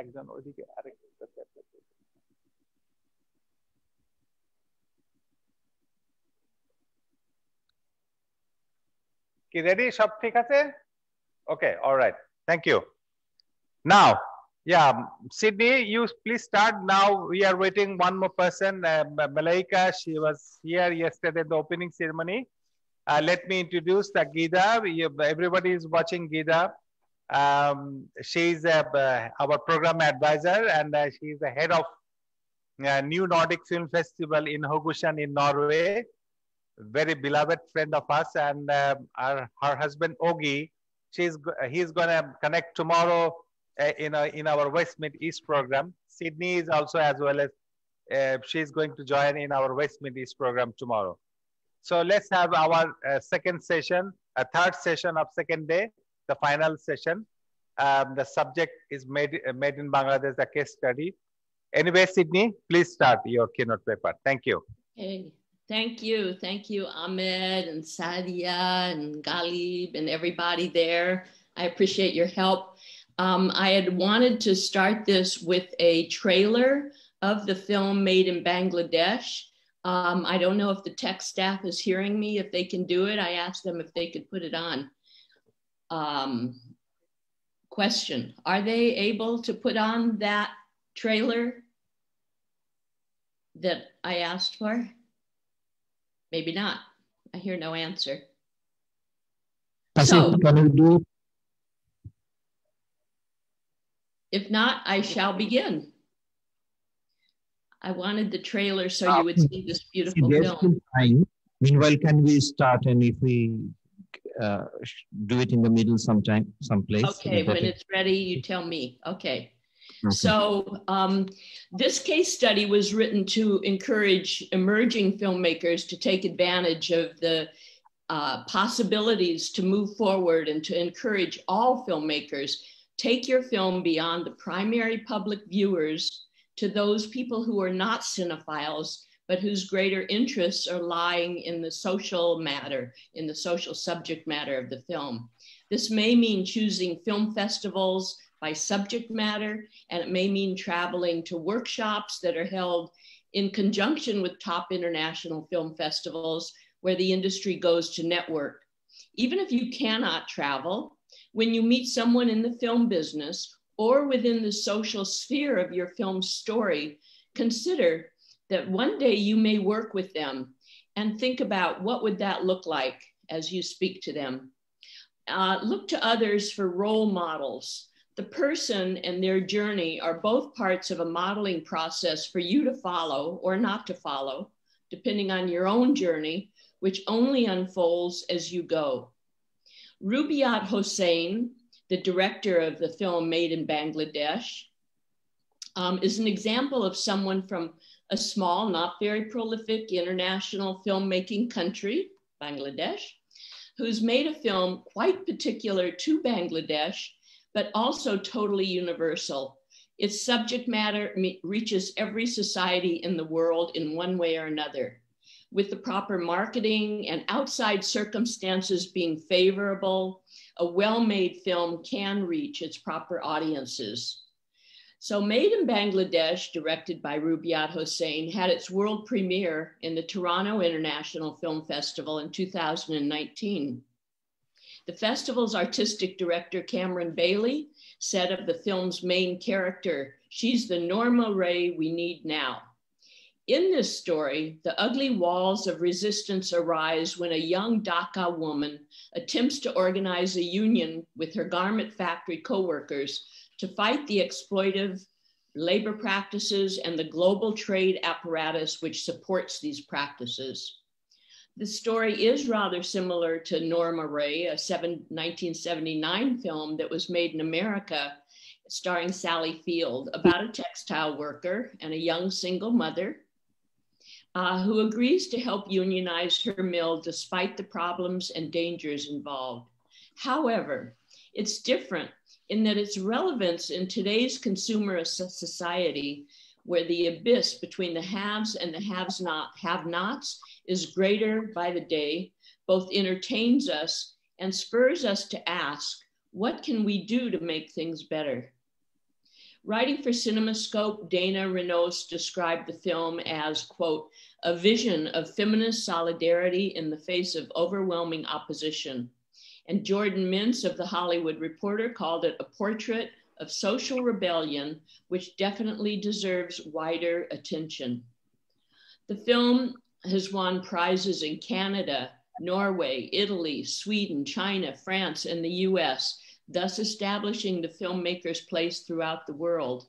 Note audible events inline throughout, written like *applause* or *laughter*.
একজন ওইদিকে আরেকজন কি রেডি সব ঠিক আছে? Okay alright thank you now yeah sydney you please start. Now we are waiting one more person. Uh, malaika she was here yesterday the opening ceremony. Uh, let me introduce the Gyda everybody is watching Gyda um, she's uh, our program advisor and uh, she's the head of uh, new nordic film festival in Haugesund in norway very beloved friend of us and uh, our, her husband Ogi, she's he's going to connect tomorrow uh, in, a, in our West Meets East program. Sydney is also as well as uh, she's going to join in our West Meets East program tomorrow. So let's have our uh, second session, a third session of second day, the final session. Um, the subject is made, uh, made in Bangladesh, the case study. Anyway, Sydney, please start your keynote paper. Thank you. Hey. Thank you. Thank you, Ahmed and Sadia and Ghalib and everybody there. I appreciate your help. Um, I had wanted to start this with a trailer of the film made in Bangladesh. Um, I don't know if the tech staff is hearing me, if they can do it. I asked them if they could put it on. Um, question Are they able to put on that trailer that I asked for? Maybe not. I hear no answer. So, can you do If not, I shall begin. I wanted the trailer so you would see this beautiful film. Time. Meanwhile, can we start and if we uh, do it in the middle sometime, someplace? Okay, when it's ready, you tell me. Okay. So um, this case study was written to encourage emerging filmmakers to take advantage of the uh, possibilities to move forward and to encourage all filmmakers take your film beyond the primary public viewers to those people who are not cinephiles but whose greater interests are lying in the social matter in the social subject matter of the film this may mean choosing film festivals by subject matter, and it may mean traveling to workshops that are held in conjunction with top international film festivals where the industry goes to network. Even if you cannot travel, when you meet someone in the film business or within the social sphere of your film story, consider that one day you may work with them and think about what would that look like as you speak to them. Uh, look to others for role models the person and their journey are both parts of a modeling process for you to follow or not to follow, depending on your own journey, which only unfolds as you go. Rubaiyat Hossain, the director of the film Made in Bangladesh, um, is an example of someone from a small, not very prolific international filmmaking country, Bangladesh, who's made a film quite particular to Bangladesh but also totally universal. Its subject matter reaches every society in the world in one way or another. With the proper marketing and outside circumstances being favorable, a well made film can reach its proper audiences. So, Made in Bangladesh, directed by Rubaiyat Hossain, had its world premiere in the Toronto International Film Festival in 2019. The festival's artistic director, Cameron Bailey, said of the film's main character, she's the Norma Rae we need now. In this story, the ugly walls of resistance arise when a young Dhaka woman attempts to organize a union with her garment factory co-workers to fight the exploitive labor practices and the global trade apparatus which supports these practices. The story is rather similar to Norma Rae, a seven, 1979 film that was made in America starring Sally Field about a textile worker and a young single mother uh, who agrees to help unionize her mill despite the problems and dangers involved. However, it's different in that its relevance in today's consumerist society, where the abyss between the haves and the haves not have nots is greater by the day, both entertains us and spurs us to ask, what can we do to make things better? Writing for CinemaScope, Dana Renos described the film as, quote, a vision of feminist solidarity in the face of overwhelming opposition. And Jordan Mintzer of The Hollywood Reporter called it a portrait of social rebellion, which definitely deserves wider attention. The film has won prizes in Canada, Norway, Italy, Sweden, China, France, and the US, thus establishing the filmmaker's place throughout the world.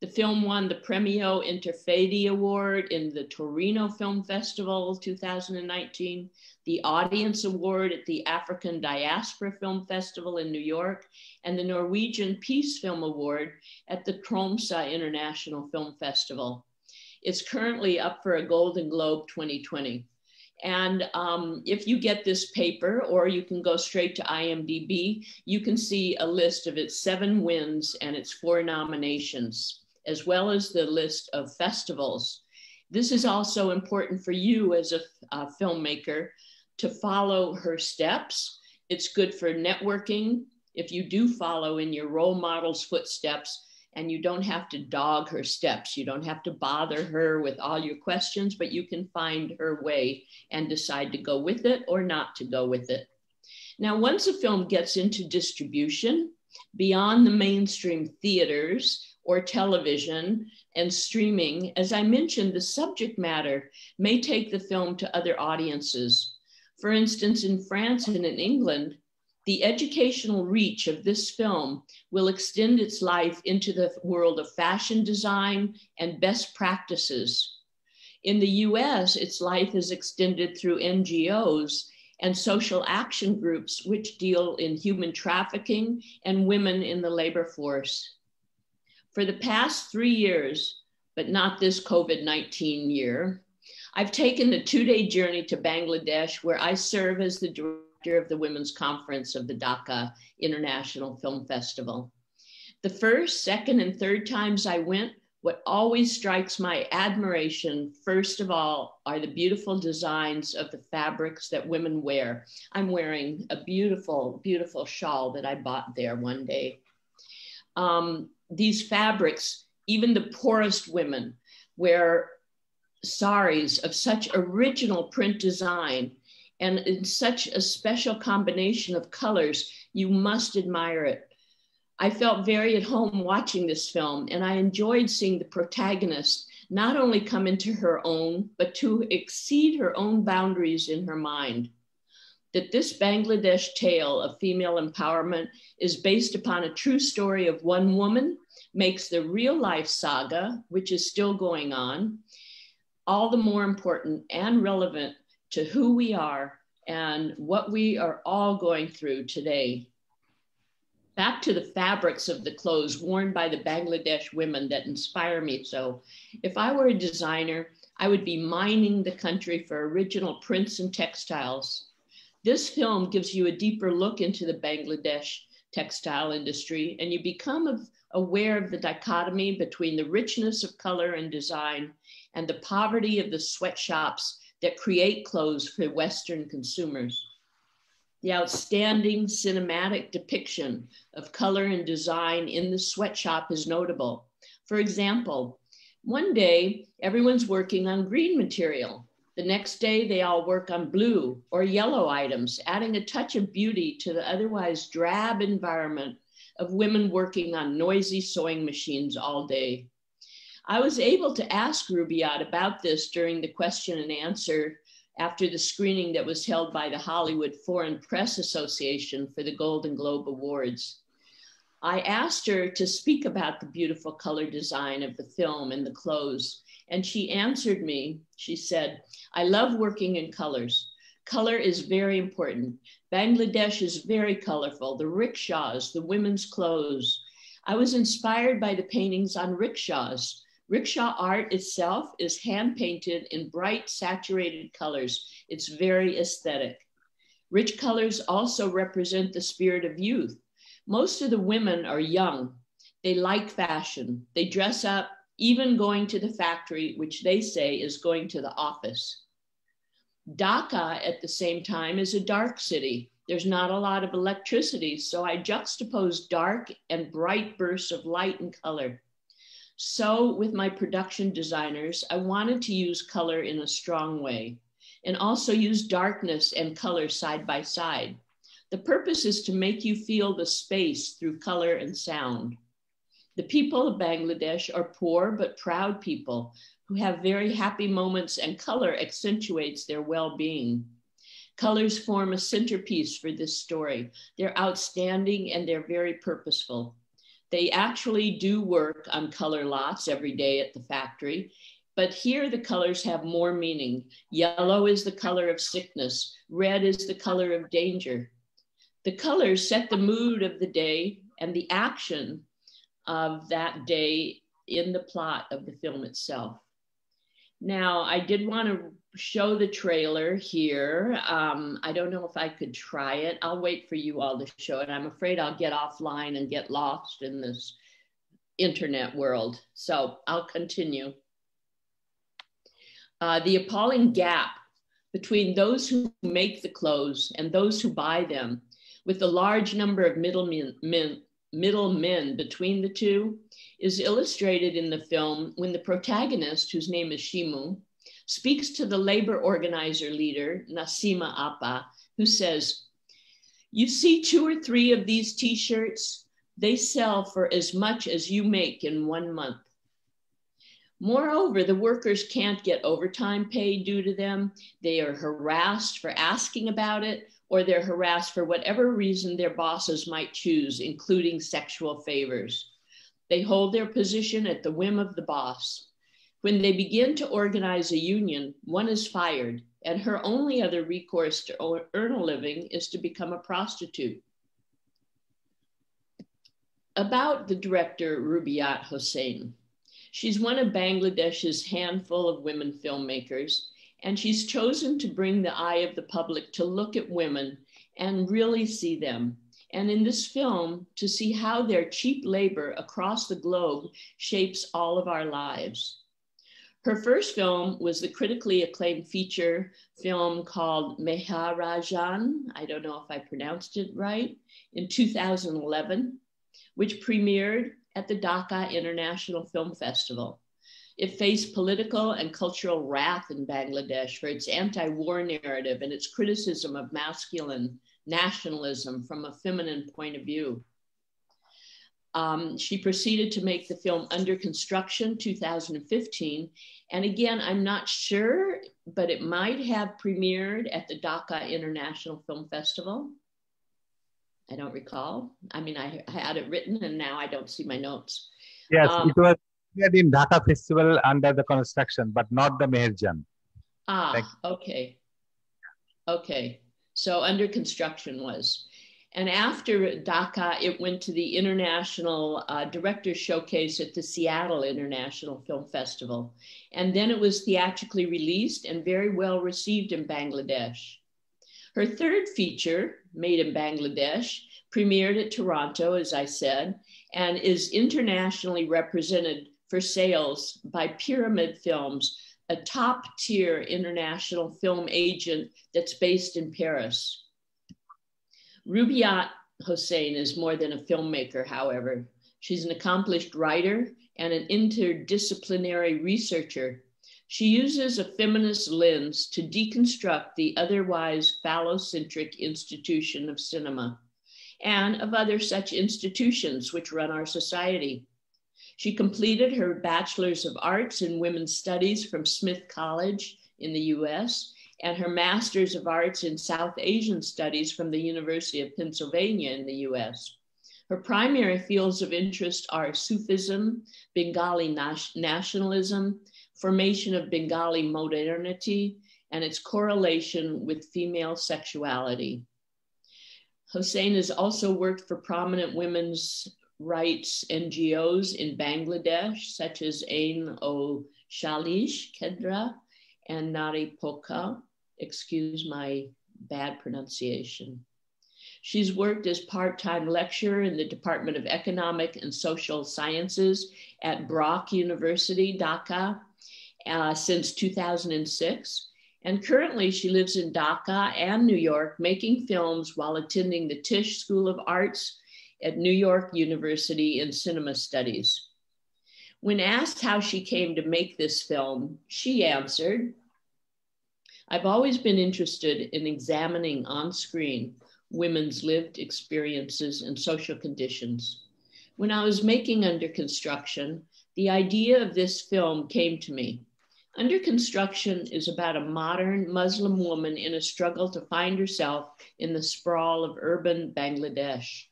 The film won the Premio Interfedi Award in the Torino Film Festival 2019, the Audience Award at the African Diaspora Film Festival in New York, and the Norwegian Peace Film Award at the Tromsø International Film Festival. It's currently up for a Golden Globe 2020. And um, if you get this paper, or you can go straight to IMDb, you can see a list of its seven wins and its four nominations, as well as the list of festivals. This is also important for you as a, a filmmaker to follow her steps. It's good for networking. If you do follow in your role model's footsteps, and you don't have to dog her steps. You don't have to bother her with all your questions, but you can find her way and decide to go with it or not to go with it. Now, once a film gets into distribution beyond the mainstream theaters or television and streaming, as I mentioned, the subject matter may take the film to other audiences. For instance, in France and in England, the educational reach of this film will extend its life into the world of fashion design and best practices. In the US, its life is extended through NGOs and social action groups which deal in human trafficking and women in the labor force. For the past three years, but not this COVID 19 year, I've taken a two day journey to Bangladesh where I serve as the director of the Women's Conference of the Dhaka International Film Festival. The first, second, and third times I went, what always strikes my admiration, first of all, are the beautiful designs of the fabrics that women wear. I'm wearing a beautiful, beautiful shawl that I bought there one day. Um, these fabrics, even the poorest women wear saris of such original print design and in such a special combination of colors, you must admire it. I felt very at home watching this film, and I enjoyed seeing the protagonist not only come into her own, but to exceed her own boundaries in her mind. That this Bangladesh tale of female empowerment is based upon a true story of one woman makes the real life saga, which is still going on, all the more important and relevant to who we are and what we are all going through today. Back to the fabrics of the clothes worn by the Bangladesh women that inspire me so. If I were a designer, I would be mining the country for original prints and textiles. This film gives you a deeper look into the Bangladesh textile industry, and you become aware of the dichotomy between the richness of color and design and the poverty of the sweatshops that create clothes for Western consumers. The outstanding cinematic depiction of color and design in the sweatshop is notable. For example, one day everyone's working on green material. The next day they all work on blue or yellow items, adding a touch of beauty to the otherwise drab environment of women working on noisy sewing machines all day. I was able to ask Rubaiyat about this during the question and answer after the screening that was held by the Hollywood Foreign Press Association for the Golden Globe Awards. I asked her to speak about the beautiful color design of the film and the clothes, and she answered me. She said, I love working in colors. Color is very important. Bangladesh is very colorful. The rickshaws, the women's clothes. I was inspired by the paintings on rickshaws Rickshaw art itself is hand painted in bright saturated colors. It's very aesthetic. Rich colors also represent the spirit of youth. Most of the women are young. They like fashion. They dress up, even going to the factory, which they say is going to the office. Dhaka, at the same time, is a dark city. There's not a lot of electricity, so I juxtapose dark and bright bursts of light and color. So, with my production designers, I wanted to use color in a strong way and also use darkness and color side by side. The purpose is to make you feel the space through color and sound. The people of Bangladesh are poor but proud people who have very happy moments, and color accentuates their well being. Colors form a centerpiece for this story. They're outstanding and they're very purposeful. They actually do work on color lots every day at the factory, but here the colors have more meaning. Yellow is the color of sickness, red is the color of danger. The colors set the mood of the day and the action of that day in the plot of the film itself. Now, I did want to show the trailer here. Um, I don't know if I could try it. I'll wait for you all to show it. I'm afraid I'll get offline and get lost in this internet world. So I'll continue. Uh, the appalling gap between those who make the clothes and those who buy them, with the large number of middlemen, men, middlemen between the two, is illustrated in the film when the protagonist, whose name is Shimu, speaks to the labor organizer leader, Nasima Appa, who says, You see two or three of these t shirts? They sell for as much as you make in one month. Moreover, the workers can't get overtime pay due to them. They are harassed for asking about it, or they're harassed for whatever reason their bosses might choose, including sexual favors. They hold their position at the whim of the boss. When they begin to organize a union, one is fired, and her only other recourse to earn a living is to become a prostitute. About the director Rubaiyat Hossain. She's one of Bangladesh's handful of women filmmakers, and she's chosen to bring the eye of the public to look at women and really see them. And in this film, to see how their cheap labor across the globe shapes all of our lives. Her first film was the critically acclaimed feature film called Meharajan. I don't know if I pronounced it right, in 2011, which premiered at the Dhaka International Film Festival. It faced political and cultural wrath in Bangladesh for its anti war narrative and its criticism of masculine nationalism from a feminine point of view. Um, she proceeded to make the film Under Construction 2015. And again, I'm not sure, but it might have premiered at the Dhaka International Film Festival. I don't recall. I mean, I, I had it written and now I don't see my notes. Yes, um, it was in Dhaka Festival under the construction, but not the Meherjaan. Ah, okay. Okay. So under construction was. And after Dhaka, it went to the International uh, Directors Showcase at the Seattle International Film Festival. And then it was theatrically released and very well received in Bangladesh. Her third feature, Made in Bangladesh, premiered at Toronto, as I said, and is internationally represented for sales by Pyramide Films, a top tier international film agent that's based in Paris. Rubaiyat Hossain is more than a filmmaker, however. She's an accomplished writer and an interdisciplinary researcher she uses a feminist lens to deconstruct the otherwise phallocentric institution of cinema and of other such institutions which run our society. She completed her Bachelor's of Arts in Women's Studies from Smith College in the US and her Master's of Arts in South Asian Studies from the University of Pennsylvania in the US. Her primary fields of interest are Sufism, Bengali nationalism, formation of Bengali modernity, and its correlation with female sexuality. Hossain has also worked for prominent women's rights NGOs in Bangladesh, such as Ain o Salish Kendra and Naripokkho. Excuse my bad pronunciation. She's worked as part-time lecturer in the Department of Economic and Social Sciences at BRAC University, Dhaka, uh, since 2006. And currently, she lives in Dhaka and New York, making films while attending the Tisch School of Arts at New York University in Cinema Studies. When asked how she came to make this film, she answered, I've always been interested in examining on screen women's lived experiences and social conditions. When I was making Under Construction, the idea of this film came to me. Under Construction is about a modern Muslim woman in a struggle to find herself in the sprawl of urban Bangladesh.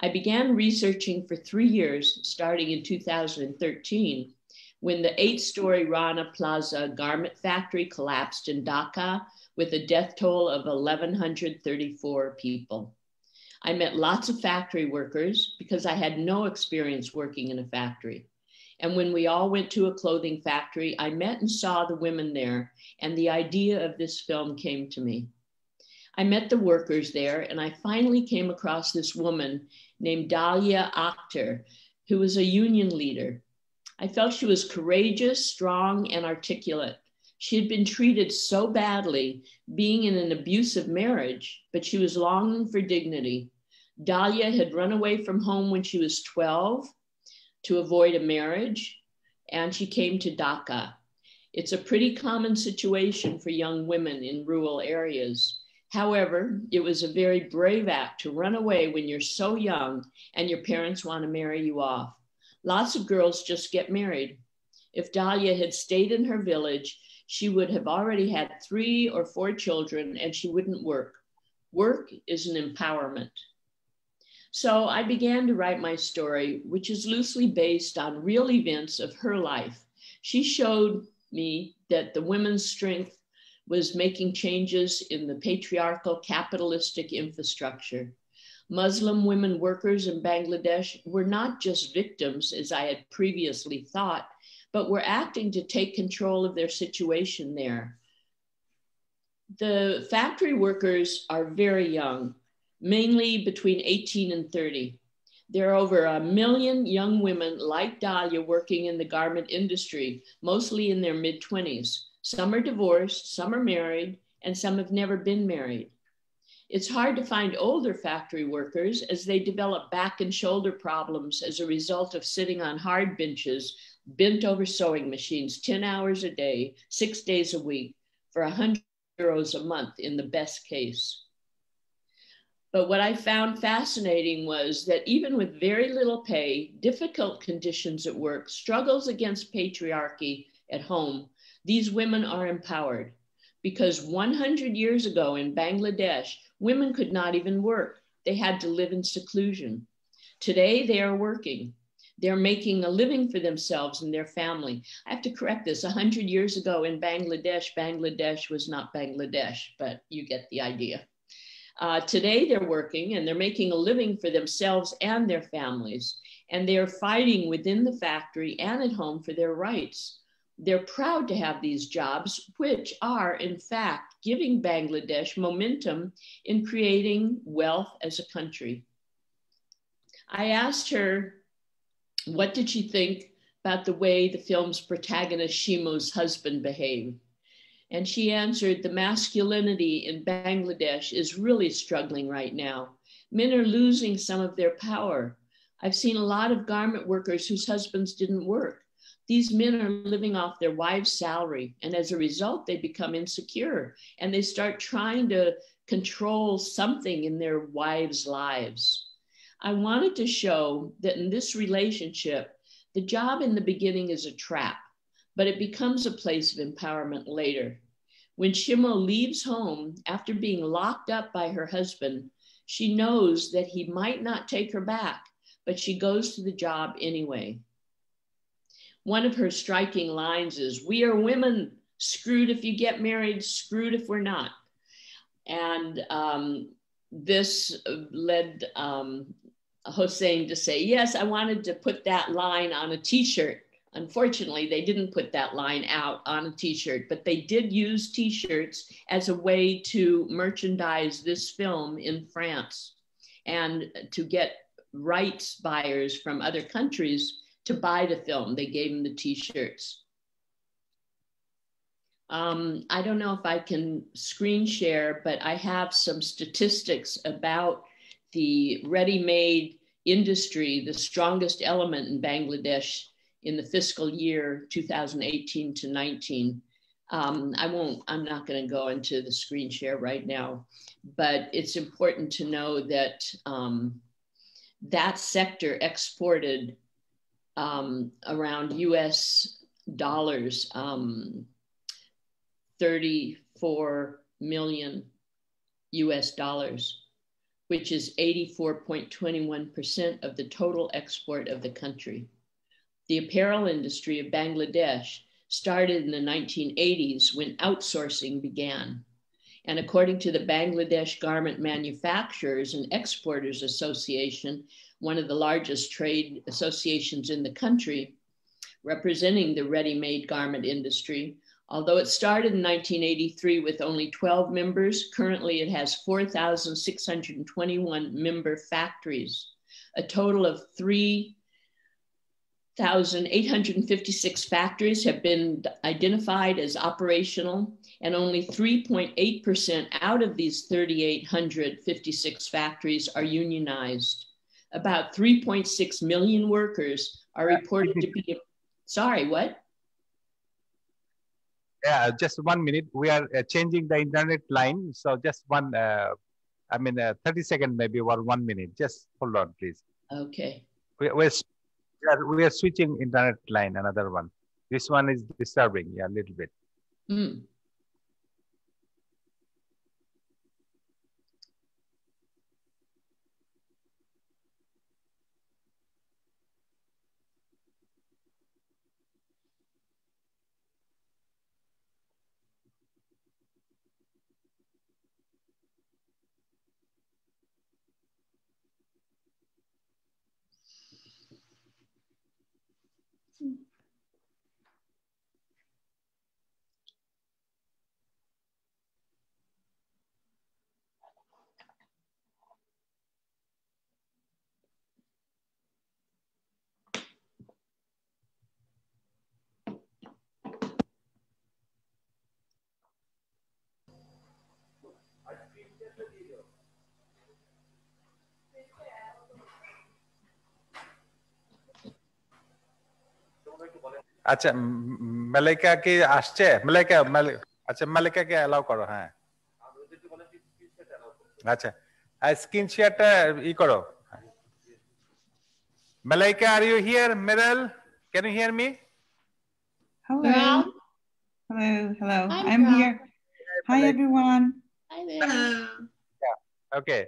I began researching for three years, starting in 2013, when the eight story Rana Plaza garment factory collapsed in Dhaka with a death toll of 1,134 people. I met lots of factory workers because I had no experience working in a factory. And when we all went to a clothing factory, I met and saw the women there, and the idea of this film came to me. I met the workers there, and I finally came across this woman named Dalia Akhter, who was a union leader. I felt she was courageous, strong, and articulate. She had been treated so badly, being in an abusive marriage, but she was longing for dignity. Dalia had run away from home when she was 12 to avoid a marriage, and she came to Dhaka. It's a pretty common situation for young women in rural areas. However, it was a very brave act to run away when you're so young and your parents want to marry you off. Lots of girls just get married. If Dahlia had stayed in her village, she would have already had three or four children and she wouldn't work. Work is an empowerment. So I began to write my story, which is loosely based on real events of her life. She showed me that the women's strength was making changes in the patriarchal capitalistic infrastructure. Muslim women workers in Bangladesh were not just victims, as I had previously thought, but were acting to take control of their situation there. The factory workers are very young, mainly between 18 and 30. There are over a million young women like Dahlia working in the garment industry, mostly in their mid 20s. Some are divorced, some are married, and some have never been married. It's hard to find older factory workers as they develop back and shoulder problems as a result of sitting on hard benches, bent over sewing machines 10 hours a day, six days a week, for 100 euros a month in the best case. But what I found fascinating was that even with very little pay, difficult conditions at work, struggles against patriarchy at home, these women are empowered because 100 years ago in Bangladesh, women could not even work. They had to live in seclusion. Today, they are working. They're making a living for themselves and their family. I have to correct this. 100 years ago in Bangladesh, Bangladesh was not Bangladesh, but you get the idea. Uh, today, they're working and they're making a living for themselves and their families. And they're fighting within the factory and at home for their rights. They're proud to have these jobs, which are, in fact, giving Bangladesh momentum in creating wealth as a country. I asked her, what did she think about the way the film's protagonist Shimu's husband behaved? And she answered, the masculinity in Bangladesh is really struggling right now. Men are losing some of their power. I've seen a lot of garment workers whose husbands didn't work. These men are living off their wife's salary. And as a result, they become insecure and they start trying to control something in their wives' lives. I wanted to show that in this relationship, the job in the beginning is a trap, but it becomes a place of empowerment later. When Shimu leaves home after being locked up by her husband, she knows that he might not take her back, but she goes to the job anyway. One of her striking lines is, We are women, screwed if you get married, screwed if we're not. And um, this led um, Hossain to say, Yes, I wanted to put that line on a t shirt. Unfortunately, they didn't put that line out on a t shirt, but they did use t shirts as a way to merchandise this film in France and to get rights buyers from other countries to buy the film. They gave him the t-shirts. Um, I don't know if I can screen share, but I have some statistics about the ready-made industry, the strongest element in Bangladesh in the fiscal year 2018 to 19. Um, I won't, I'm not going to go into the screen share right now, but it's important to know that um, that sector exported um, around US dollars, um, 34 million US dollars, which is 84.21% of the total export of the country. The apparel industry of Bangladesh started in the 1980s when outsourcing began. And according to the Bangladesh Garment Manufacturers and Exporters Association, one of the largest trade associations in the country, representing the ready made garment industry, although it started in 1983 with only 12 members, currently it has 4,621 member factories, a total of 3 1,856 factories have been identified as operational, and only 3.8% out of these 3,856 factories are unionized. About 3.6 million workers are reported to be. Sorry, what? Yeah, just one minute. We are uh, changing the internet line. So just one, uh, I mean, uh, 30 second maybe or one minute. Just hold on, please. Okay. We, we're we are, we are switching internet line, another one. This one is disturbing, yeah, a little bit. Mm. আচ্ছা মালাইকা কি আসছে মালাইকা আচ্ছা মালাইকাকে allow করো হ্যাঁ আচ্ছা screen শেয়ারটা ই করো Malaika, are you here? Meryl, can you hear me? Hello. Hello. Hello. Hi, I'm Brown. here. Hi, everyone. Hi there. Yeah. Okay.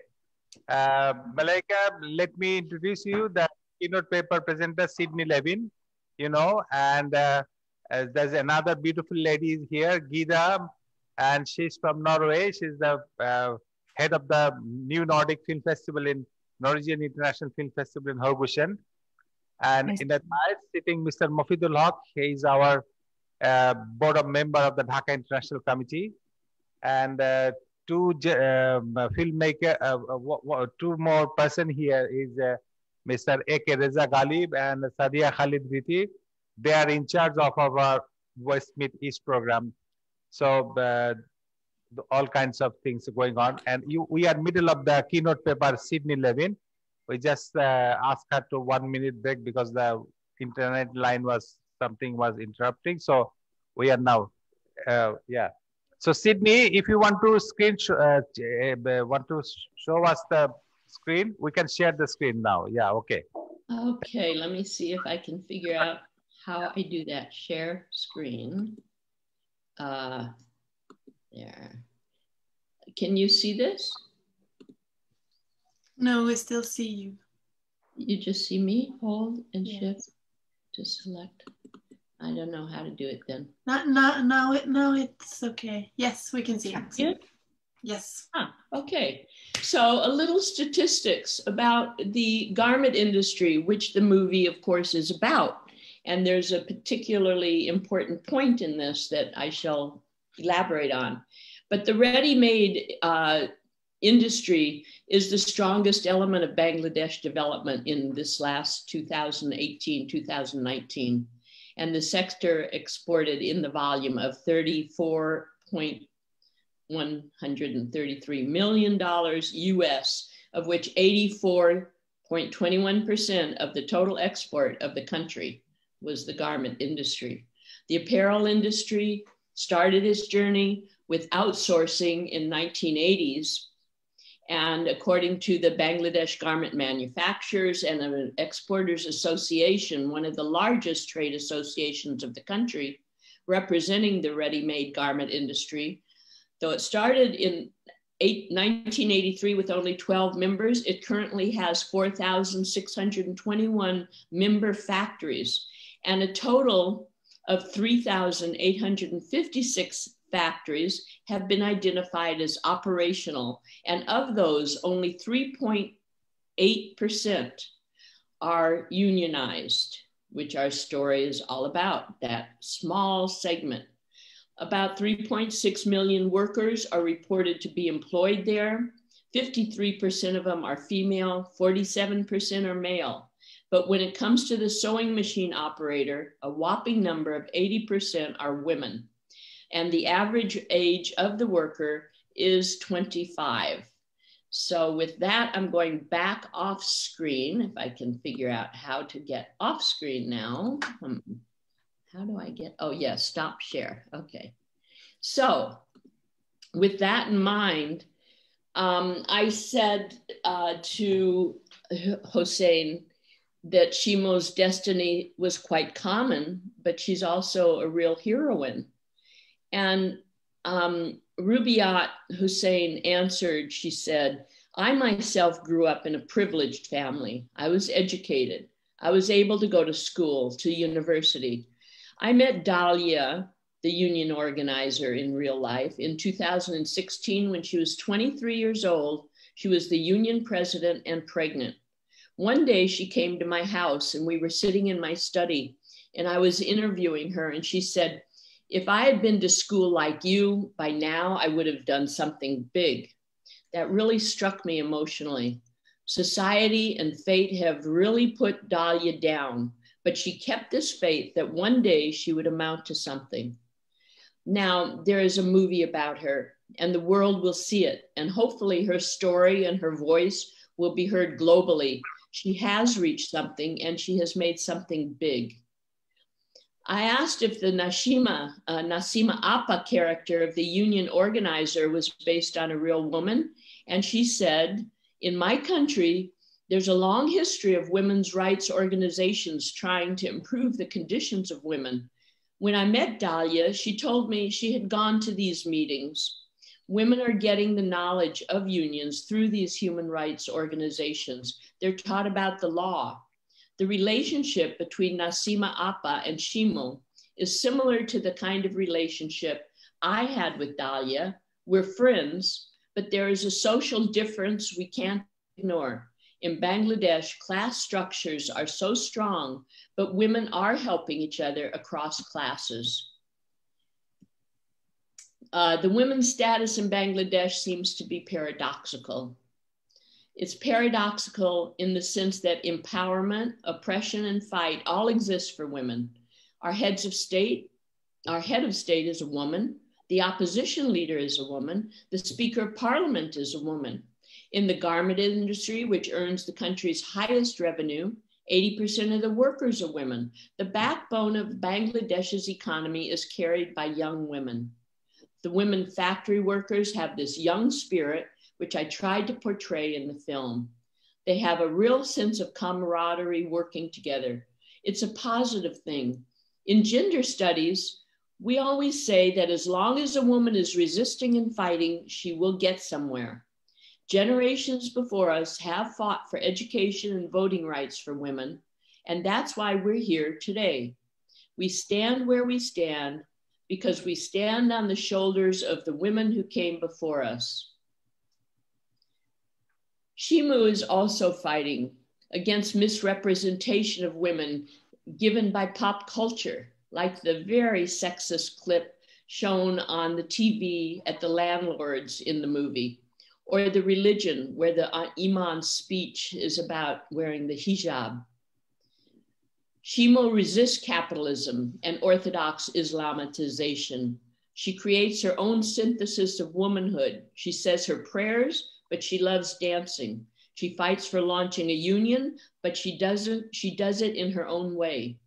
Uh, Malaika, let me introduce you the keynote paper presenter, Sydney Levin You know, and uh, uh, there's another beautiful lady here, Gyda, and she's from Norway. She's the uh, head of the new Nordic Film Festival in Norwegian International Film Festival in Horbusen. And nice. in the side sitting Mr. Mofidul Haque, he is our uh, board of member of the Dhaka International Committee. And uh, two um, filmmaker, uh, two more person here is Mr. A.K. Reza Ghalib and Sadia Khalid. They are in charge of our West Westmead East program. So uh, all kinds of things going on. And you, we are middle of the keynote paper, Sydney Levine. We just uh, asked her to one minute break because the internet line was something was interrupting. So we are now, uh, yeah. So Sydney, if you want to screen, uh, uh, want to show us the screen? We can share the screen now. Yeah, okay. Okay, let me see if I can figure out how I do that. Share screen. Uh, there. Can you see this? No, we still see you. You just see me hold and yes. shift to select. I don't know how to do it then. Not, not, no, it, no, it's okay. Yes, we can see it. Yes. Ah, okay. So a little statistics about the garment industry, which the movie, of course, is about. And there's a particularly important point in this that I shall elaborate on. But the ready-made uh, industry is the strongest element of Bangladesh development in this last 2018, 2019. And the sector exported in the volume of 34. 133 million dollars US, of which 84.21% of the total export of the country was the garment industry. The apparel industry started its journey with outsourcing in 1980s. And according to the Bangladesh Garment Manufacturers and the Exporters Association, one of the largest trade associations of the country, representing the ready-made garment industry, though it started in eight, 1983 with only 12 members, it currently has 4,621 member factories and a total of 3,856 factories have been identified as operational. And of those, only 3.8% are unionized, which our story is all about, that small segment. About 3.6 million workers are reported to be employed there. 53% of them are female, 47% are male. But when it comes to the sewing machine operator, a whopping number of 80% are women. And the average age of the worker is 25. So with that, I'm going back off screen. If I can figure out how to get off screen now. Um, how do I get, oh yeah, stop share. Okay. So with that in mind, um, I said uh, to Hossain that Shimu's destiny was quite common, but she's also a real heroine. And um, Rubaiyat Hossain answered, she said, I myself grew up in a privileged family. I was educated. I was able to go to school, to university. I met Dahlia, the union organizer in real life, in 2016 when she was 23 years old. She was the union president and pregnant. One day she came to my house and we were sitting in my study and I was interviewing her and she said, if I had been to school like you by now, I would have done something big. That really struck me emotionally. Society and fate have really put Dahlia down, but she kept this faith that one day she would amount to something. Now, there is a movie about her, and the world will see it, and hopefully her story and her voice will be heard globally she has reached something and she has made something big. I asked if the Nashima, uh, Nasima Appa character of the union organizer was based on a real woman. And she said, in my country, there's a long history of women's rights organizations trying to improve the conditions of women. When I met Dahlia, she told me she had gone to these meetings Women are getting the knowledge of unions through these human rights organizations. They're taught about the law. The relationship between Nasima Appa and Shimu is similar to the kind of relationship I had with Dahlia. We're friends, but there is a social difference we can't ignore. In Bangladesh, class structures are so strong, but women are helping each other across classes. Uh, the women's status in Bangladesh seems to be paradoxical. It's paradoxical in the sense that empowerment, oppression, and fight all exist for women. Our heads of state, our head of state is a woman, the opposition leader is a woman, the speaker of parliament is a woman. In the garment industry, which earns the country's highest revenue, 80% of the workers are women. The backbone of Bangladesh's economy is carried by young women. The women factory workers have this young spirit, which I tried to portray in the film. They have a real sense of camaraderie working together. It's a positive thing. In gender studies, we always say that as long as a woman is resisting and fighting, she will get somewhere. Generations before us have fought for education and voting rights for women, and that's why we're here today. We stand where we stand because we stand on the shoulders of the women who came before us. Shimu is also fighting against misrepresentation of women given by pop culture, like the very sexist clip shown on the TV at the landlords in the movie, or the religion where the uh, imam's speech is about wearing the hijab. Shimu resists capitalism and Orthodox Islamatization. She creates her own synthesis of womanhood. She says her prayers, but she loves dancing. She fights for launching a union, but she doesn't, she does it in her own way.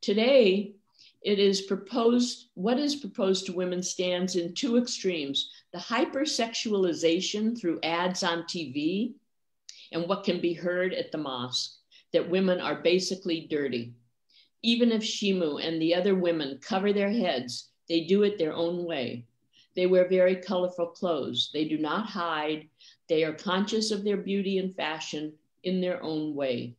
Today, it is proposed, what is proposed to women stands in two extremes the hypersexualization through ads on TV and what can be heard at the mosque that women are basically dirty. Even if Shimu and the other women cover their heads, they do it their own way. They wear very colorful clothes. They do not hide. They are conscious of their beauty and fashion in their own way.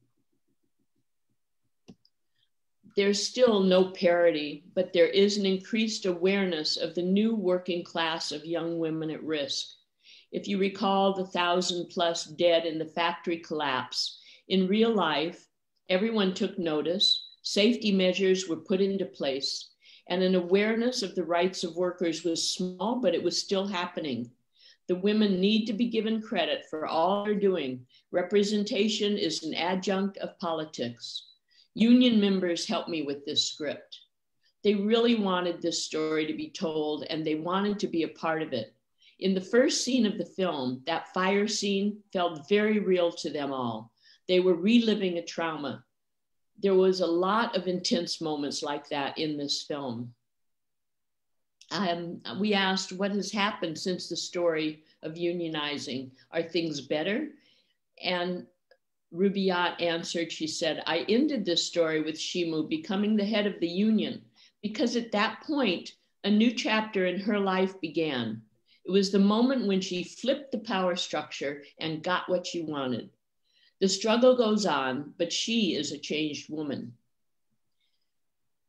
There's still no parity, but there is an increased awareness of the new working class of young women at risk. If you recall the thousand plus dead in the factory collapse, in real life, everyone took notice, safety measures were put into place, and an awareness of the rights of workers was small, but it was still happening. The women need to be given credit for all they're doing. Representation is an adjunct of politics. Union members helped me with this script. They really wanted this story to be told and they wanted to be a part of it. In the first scene of the film, that fire scene felt very real to them all. They were reliving a trauma. There was a lot of intense moments like that in this film. Um, we asked what has happened since the story of unionizing. Are things better? And Rubaiyat answered, she said, I ended this story with Shimu becoming the head of the union because at that point, a new chapter in her life began. It was the moment when she flipped the power structure and got what she wanted. The struggle goes on, but she is a changed woman.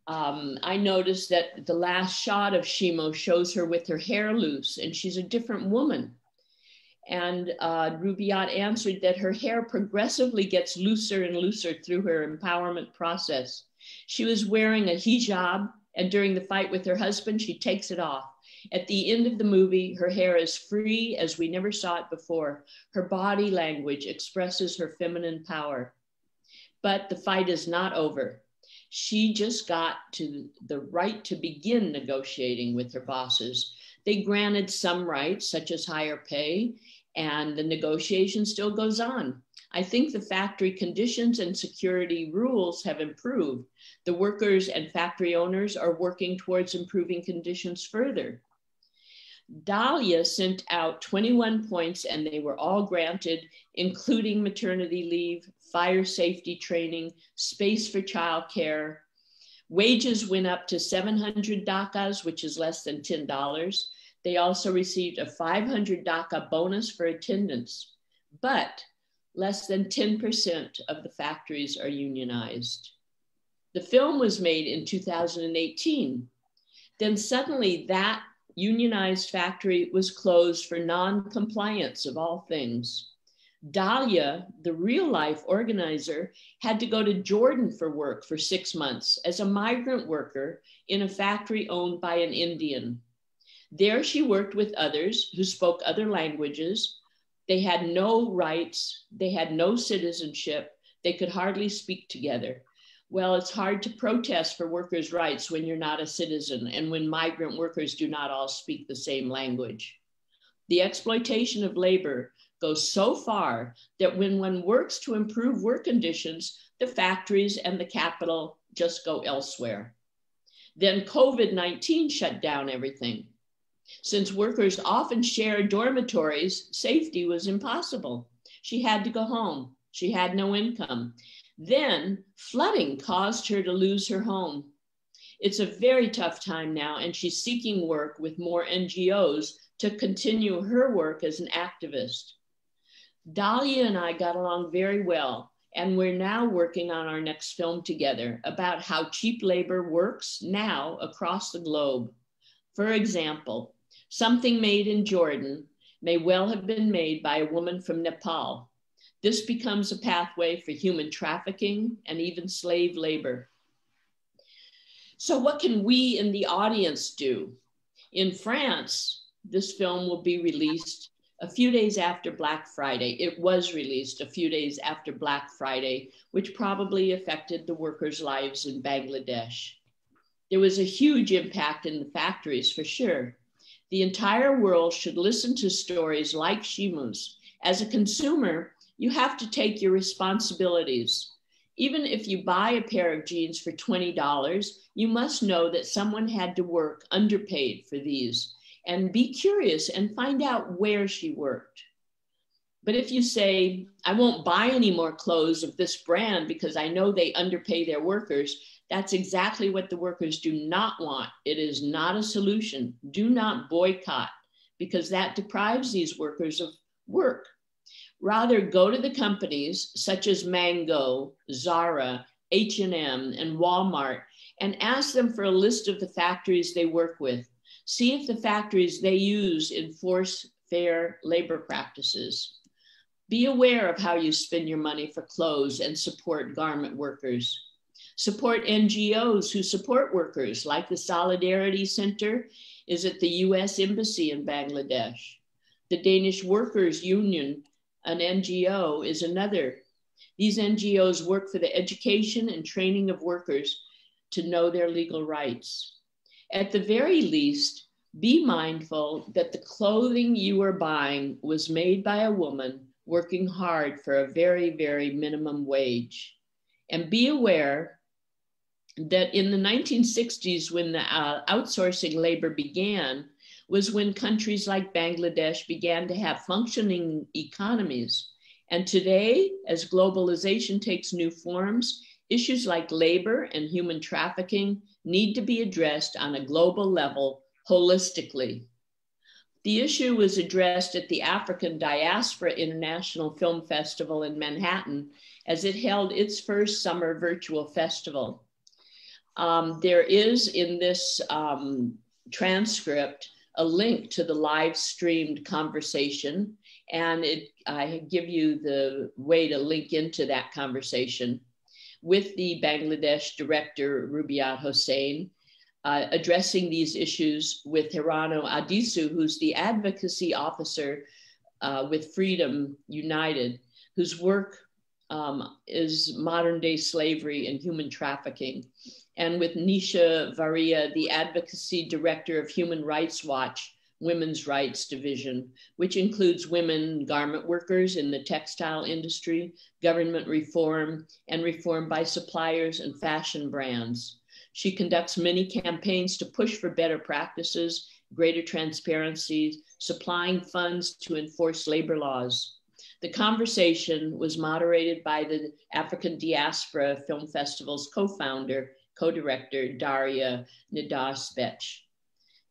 Um, I noticed that the last shot of Shimu shows her with her hair loose, and she's a different woman. And uh, answered that her hair progressively gets looser and looser through her empowerment process. She was wearing a hijab, and during the fight with her husband, she takes it off. At the end of the movie, her hair is free as we never saw it before. Her body language expresses her feminine power. But the fight is not over. She just got to the right to begin negotiating with her bosses. They granted some rights, such as higher pay, and the negotiation still goes on. I think the factory conditions and security rules have improved. The workers and factory owners are working towards improving conditions further. Dahlia sent out 21 points and they were all granted, including maternity leave, fire safety training, space for childcare. Wages went up to 700 dakas, which is less than $10. They also received a 500 DACA bonus for attendance, but less than 10% of the factories are unionized. The film was made in 2018. Then suddenly that unionized factory was closed for non-compliance of all things. Dahlia, the real life organizer, had to go to Jordan for work for six months as a migrant worker in a factory owned by an Indian. There she worked with others who spoke other languages. They had no rights, they had no citizenship, they could hardly speak together. Well, it's hard to protest for workers' rights when you're not a citizen and when migrant workers do not all speak the same language. The exploitation of labor goes so far that when one works to improve work conditions, the factories and the capital just go elsewhere. Then COVID 19 shut down everything. Since workers often shared dormitories, safety was impossible. She had to go home. She had no income. Then flooding caused her to lose her home. It's a very tough time now, and she's seeking work with more NGOs to continue her work as an activist. Dahlia and I got along very well, and we're now working on our next film together about how cheap labor works now across the globe. For example, Something made in Jordan may well have been made by a woman from Nepal. This becomes a pathway for human trafficking and even slave labor. So, what can we in the audience do? In France, this film will be released a few days after Black Friday. It was released a few days after Black Friday, which probably affected the workers' lives in Bangladesh. There was a huge impact in the factories for sure. The entire world should listen to stories like Shimu's. As a consumer, you have to take your responsibilities. Even if you buy a pair of jeans for $20, you must know that someone had to work underpaid for these and be curious and find out where she worked. But if you say, I won't buy any more clothes of this brand because I know they underpay their workers, that's exactly what the workers do not want. It is not a solution. Do not boycott because that deprives these workers of work. Rather, go to the companies such as Mango, Zara, H&M, and Walmart and ask them for a list of the factories they work with. See if the factories they use enforce fair labor practices. Be aware of how you spend your money for clothes and support garment workers. Support NGOs who support workers, like the Solidarity Center is at the US Embassy in Bangladesh. The Danish Workers Union, an NGO, is another. These NGOs work for the education and training of workers to know their legal rights. At the very least, be mindful that the clothing you are buying was made by a woman working hard for a very, very minimum wage. And be aware that in the 1960s, when the uh, outsourcing labor began, was when countries like Bangladesh began to have functioning economies. And today, as globalization takes new forms, issues like labor and human trafficking need to be addressed on a global level holistically. The issue was addressed at the African Diaspora International Film Festival in Manhattan as it held its first summer virtual festival. Um, there is in this um, transcript a link to the live streamed conversation, and it, I give you the way to link into that conversation with the Bangladesh director Rubaiyat Hossain uh, addressing these issues with Hirano Adisu, who's the advocacy officer uh, with Freedom United, whose work um, is modern day slavery and human trafficking. And with Nisha Varia, the advocacy director of Human Rights Watch, Women's Rights Division, which includes women garment workers in the textile industry, government reform, and reform by suppliers and fashion brands. She conducts many campaigns to push for better practices, greater transparency, supplying funds to enforce labor laws. The conversation was moderated by the African Diaspora Film Festival's co-founder, co-director Daria Nidar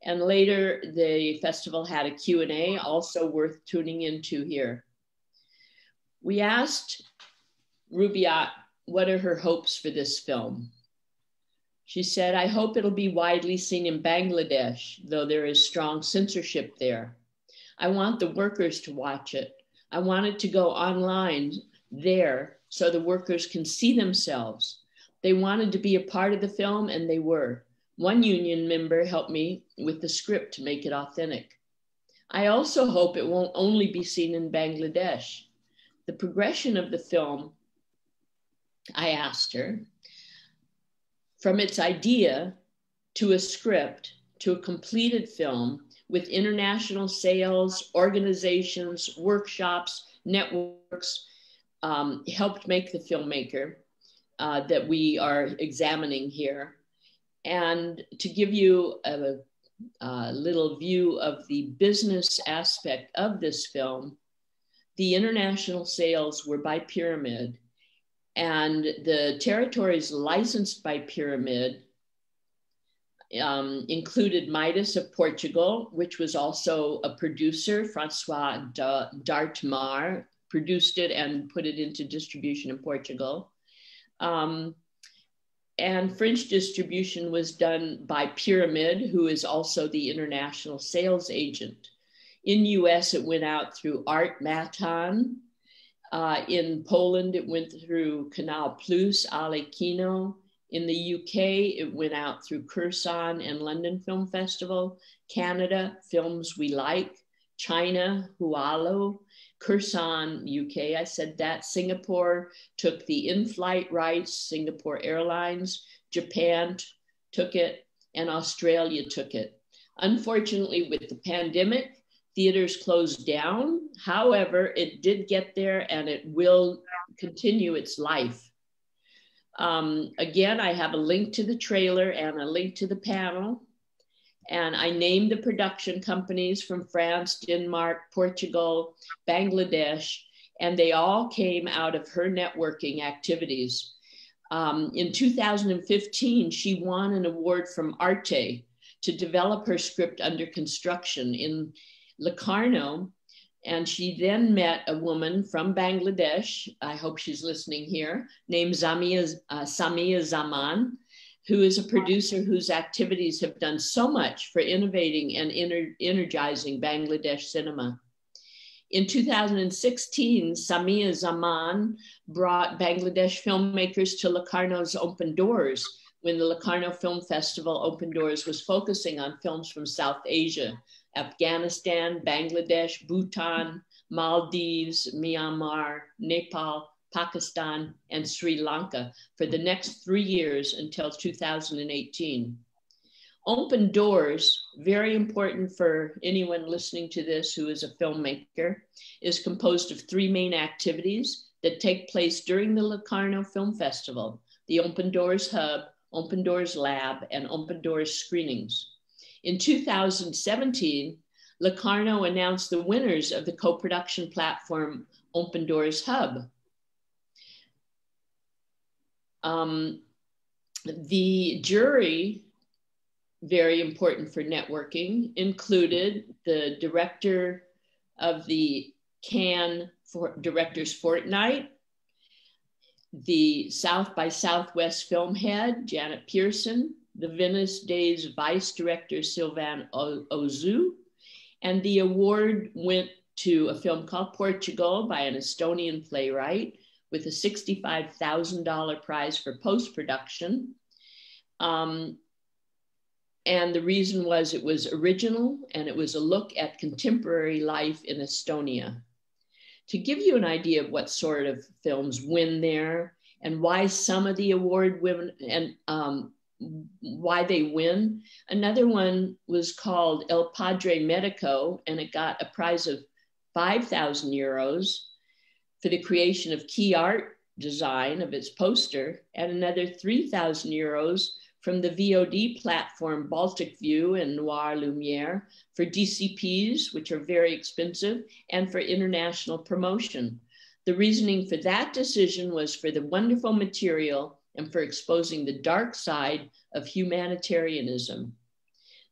And later, the festival had a Q&A, also worth tuning into here. We asked Rubaiyat what are her hopes for this film. She said, I hope it'll be widely seen in Bangladesh, though there is strong censorship there. I want the workers to watch it. I want it to go online there so the workers can see themselves. They wanted to be a part of the film, and they were. One union member helped me with the script to make it authentic. I also hope it won't only be seen in Bangladesh. The progression of the film, I asked her, from its idea to a script to a completed film with international sales, organizations, workshops, networks um, helped make the filmmaker uh, that we are examining here. And to give you a, a little view of the business aspect of this film, the international sales were by Pyramide and the territories licensed by Pyramide um, included Midas of Portugal, which was also a producer. Francois d'Artemare produced it and put it into distribution in Portugal. Um, and French distribution was done by Pyramide, who is also the international sales agent. In US, it went out through Art Matan, uh, in Poland, it went through Canal Plus, Ale Kino. In the UK, it went out through Curzon and London Film Festival. Canada, Films We Like. China, Hualo. Curzon, UK, I said that. Singapore took the in flight rights, Singapore Airlines. Japan took it, and Australia took it. Unfortunately, with the pandemic, theaters closed down. However, it did get there and it will continue its life. Um, again, I have a link to the trailer and a link to the panel. And I named the production companies from France, Denmark, Portugal, Bangladesh, and they all came out of her networking activities. Um, in 2015, she won an award from Arte to develop her script under construction in Locarno. And she then met a woman from Bangladesh, I hope she's listening here, named Zamia, uh, Samia Zaman, who is a producer whose activities have done so much for innovating and ener- energizing Bangladesh cinema. In 2016, Samia Zaman brought Bangladesh filmmakers to Locarno's Open Doors when the Locarno Film Festival Open Doors was focusing on films from South Asia, Afghanistan, Bangladesh, Bhutan, Maldives, Myanmar, Nepal, Pakistan, and Sri Lanka for the next three years until 2018. Open Doors, very important for anyone listening to this who is a filmmaker, is composed of three main activities that take place during the Locarno Film Festival the Open Doors Hub, Open Doors Lab, and Open Doors screenings. In 2017, Locarno announced the winners of the co production platform Open Doors Hub. Um, the jury very important for networking, included the director of the Cannes for Directors Fortnight, the South by Southwest film head, Janet Pierson, the Venice Days vice director, Sylvain Ozu, and the award went to a film called Portugal by an Estonian playwright with a $65,000 prize for post production. Um, and the reason was it was original and it was a look at contemporary life in Estonia. To give you an idea of what sort of films win there and why some of the award women and um, why they win, another one was called El Padre Medico and it got a prize of 5,000 euros for the creation of key art design of its poster and another 3,000 euros from the VOD platform Baltic View and Noir Lumiere for DCPs, which are very expensive, and for international promotion. The reasoning for that decision was for the wonderful material and for exposing the dark side of humanitarianism.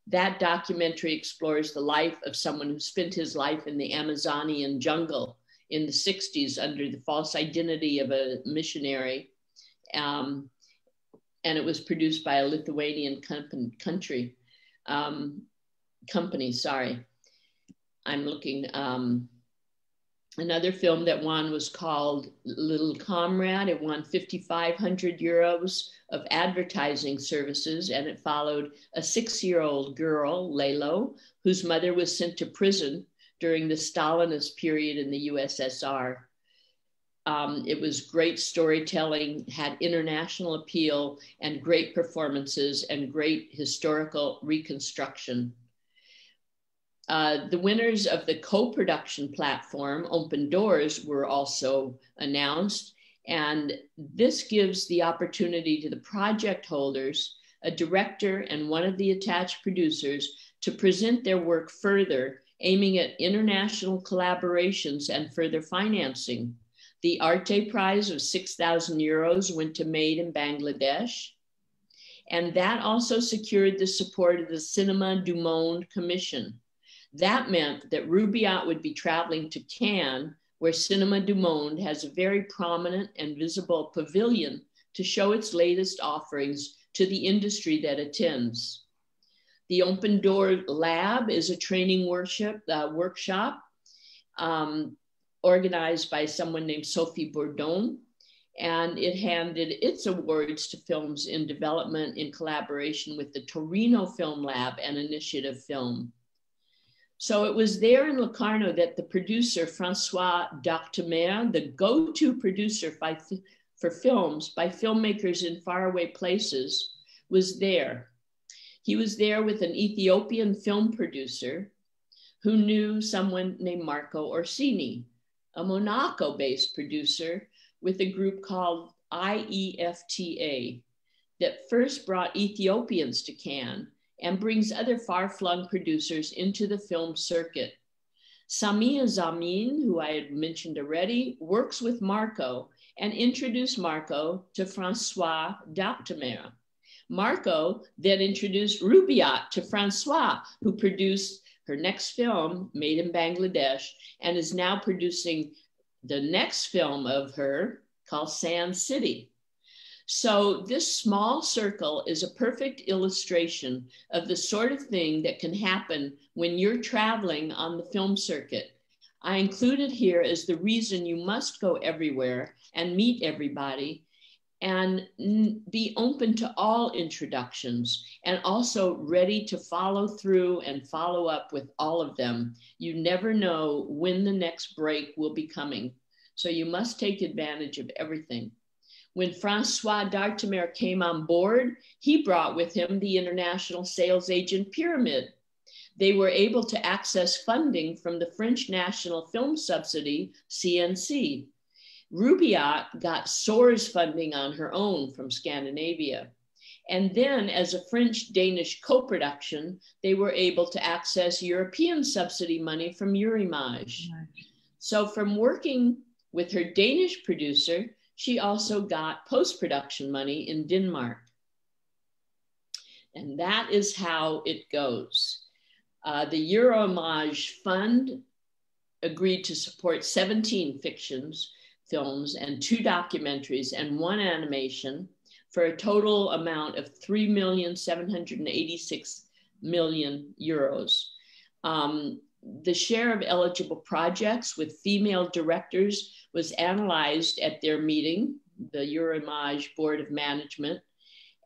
That documentary explores the life of someone who spent his life in the Amazonian jungle in the 60s under the false identity of a missionary. Um, and it was produced by a Lithuanian company, country um, company. Sorry, I'm looking. Um, another film that won was called Little Comrade. It won 5,500 euros of advertising services, and it followed a six-year-old girl, Lalo, whose mother was sent to prison during the Stalinist period in the USSR. Um, it was great storytelling, had international appeal, and great performances and great historical reconstruction. Uh, the winners of the co production platform, Open Doors, were also announced. And this gives the opportunity to the project holders, a director, and one of the attached producers to present their work further, aiming at international collaborations and further financing. The Arte Prize of 6,000 euros went to Made in Bangladesh. And that also secured the support of the Cinema du Monde Commission. That meant that Rubaiyat would be traveling to Cannes, where Cinema du Monde has a very prominent and visible pavilion to show its latest offerings to the industry that attends. The Open Door Lab is a training workshop, uh, workshop um, organized by someone named Sophie Bourdon. And it handed its awards to films in development in collaboration with the Torino Film Lab and Initiative Film. So it was there in Locarno that the producer, Francois d'Artemare, the go to producer for films by filmmakers in faraway places, was there. He was there with an Ethiopian film producer who knew someone named Marco Orsini, a Monaco based producer with a group called IEFTA that first brought Ethiopians to Cannes and brings other far flung producers into the film circuit. Samia Zaman, who I had mentioned already, works with Marco and introduced Marco to Francois d'Artemare. Marco then introduced Rubaiyat to Francois, who produced her next film, Made in Bangladesh, and is now producing the next film of her called Sand City. So, this small circle is a perfect illustration of the sort of thing that can happen when you're traveling on the film circuit. I include it here as the reason you must go everywhere and meet everybody and be open to all introductions and also ready to follow through and follow up with all of them. You never know when the next break will be coming. So you must take advantage of everything. When Francois d'Artemare came on board, he brought with him the international sales agent Pyramide. They were able to access funding from the French National Film Subsidy, CNC. Rubaiyat got SORS funding on her own from Scandinavia. And then, as a French Danish co production, they were able to access European subsidy money from Eurimage. So, from working with her Danish producer, she also got post production money in Denmark. And that is how it goes. Uh, the Eurimage Fund agreed to support 17 fictions, films, and two documentaries and one animation for a total amount of 3,786 million euros. Um, the share of eligible projects with female directors was analyzed at their meeting, the Eurimage Board of Management,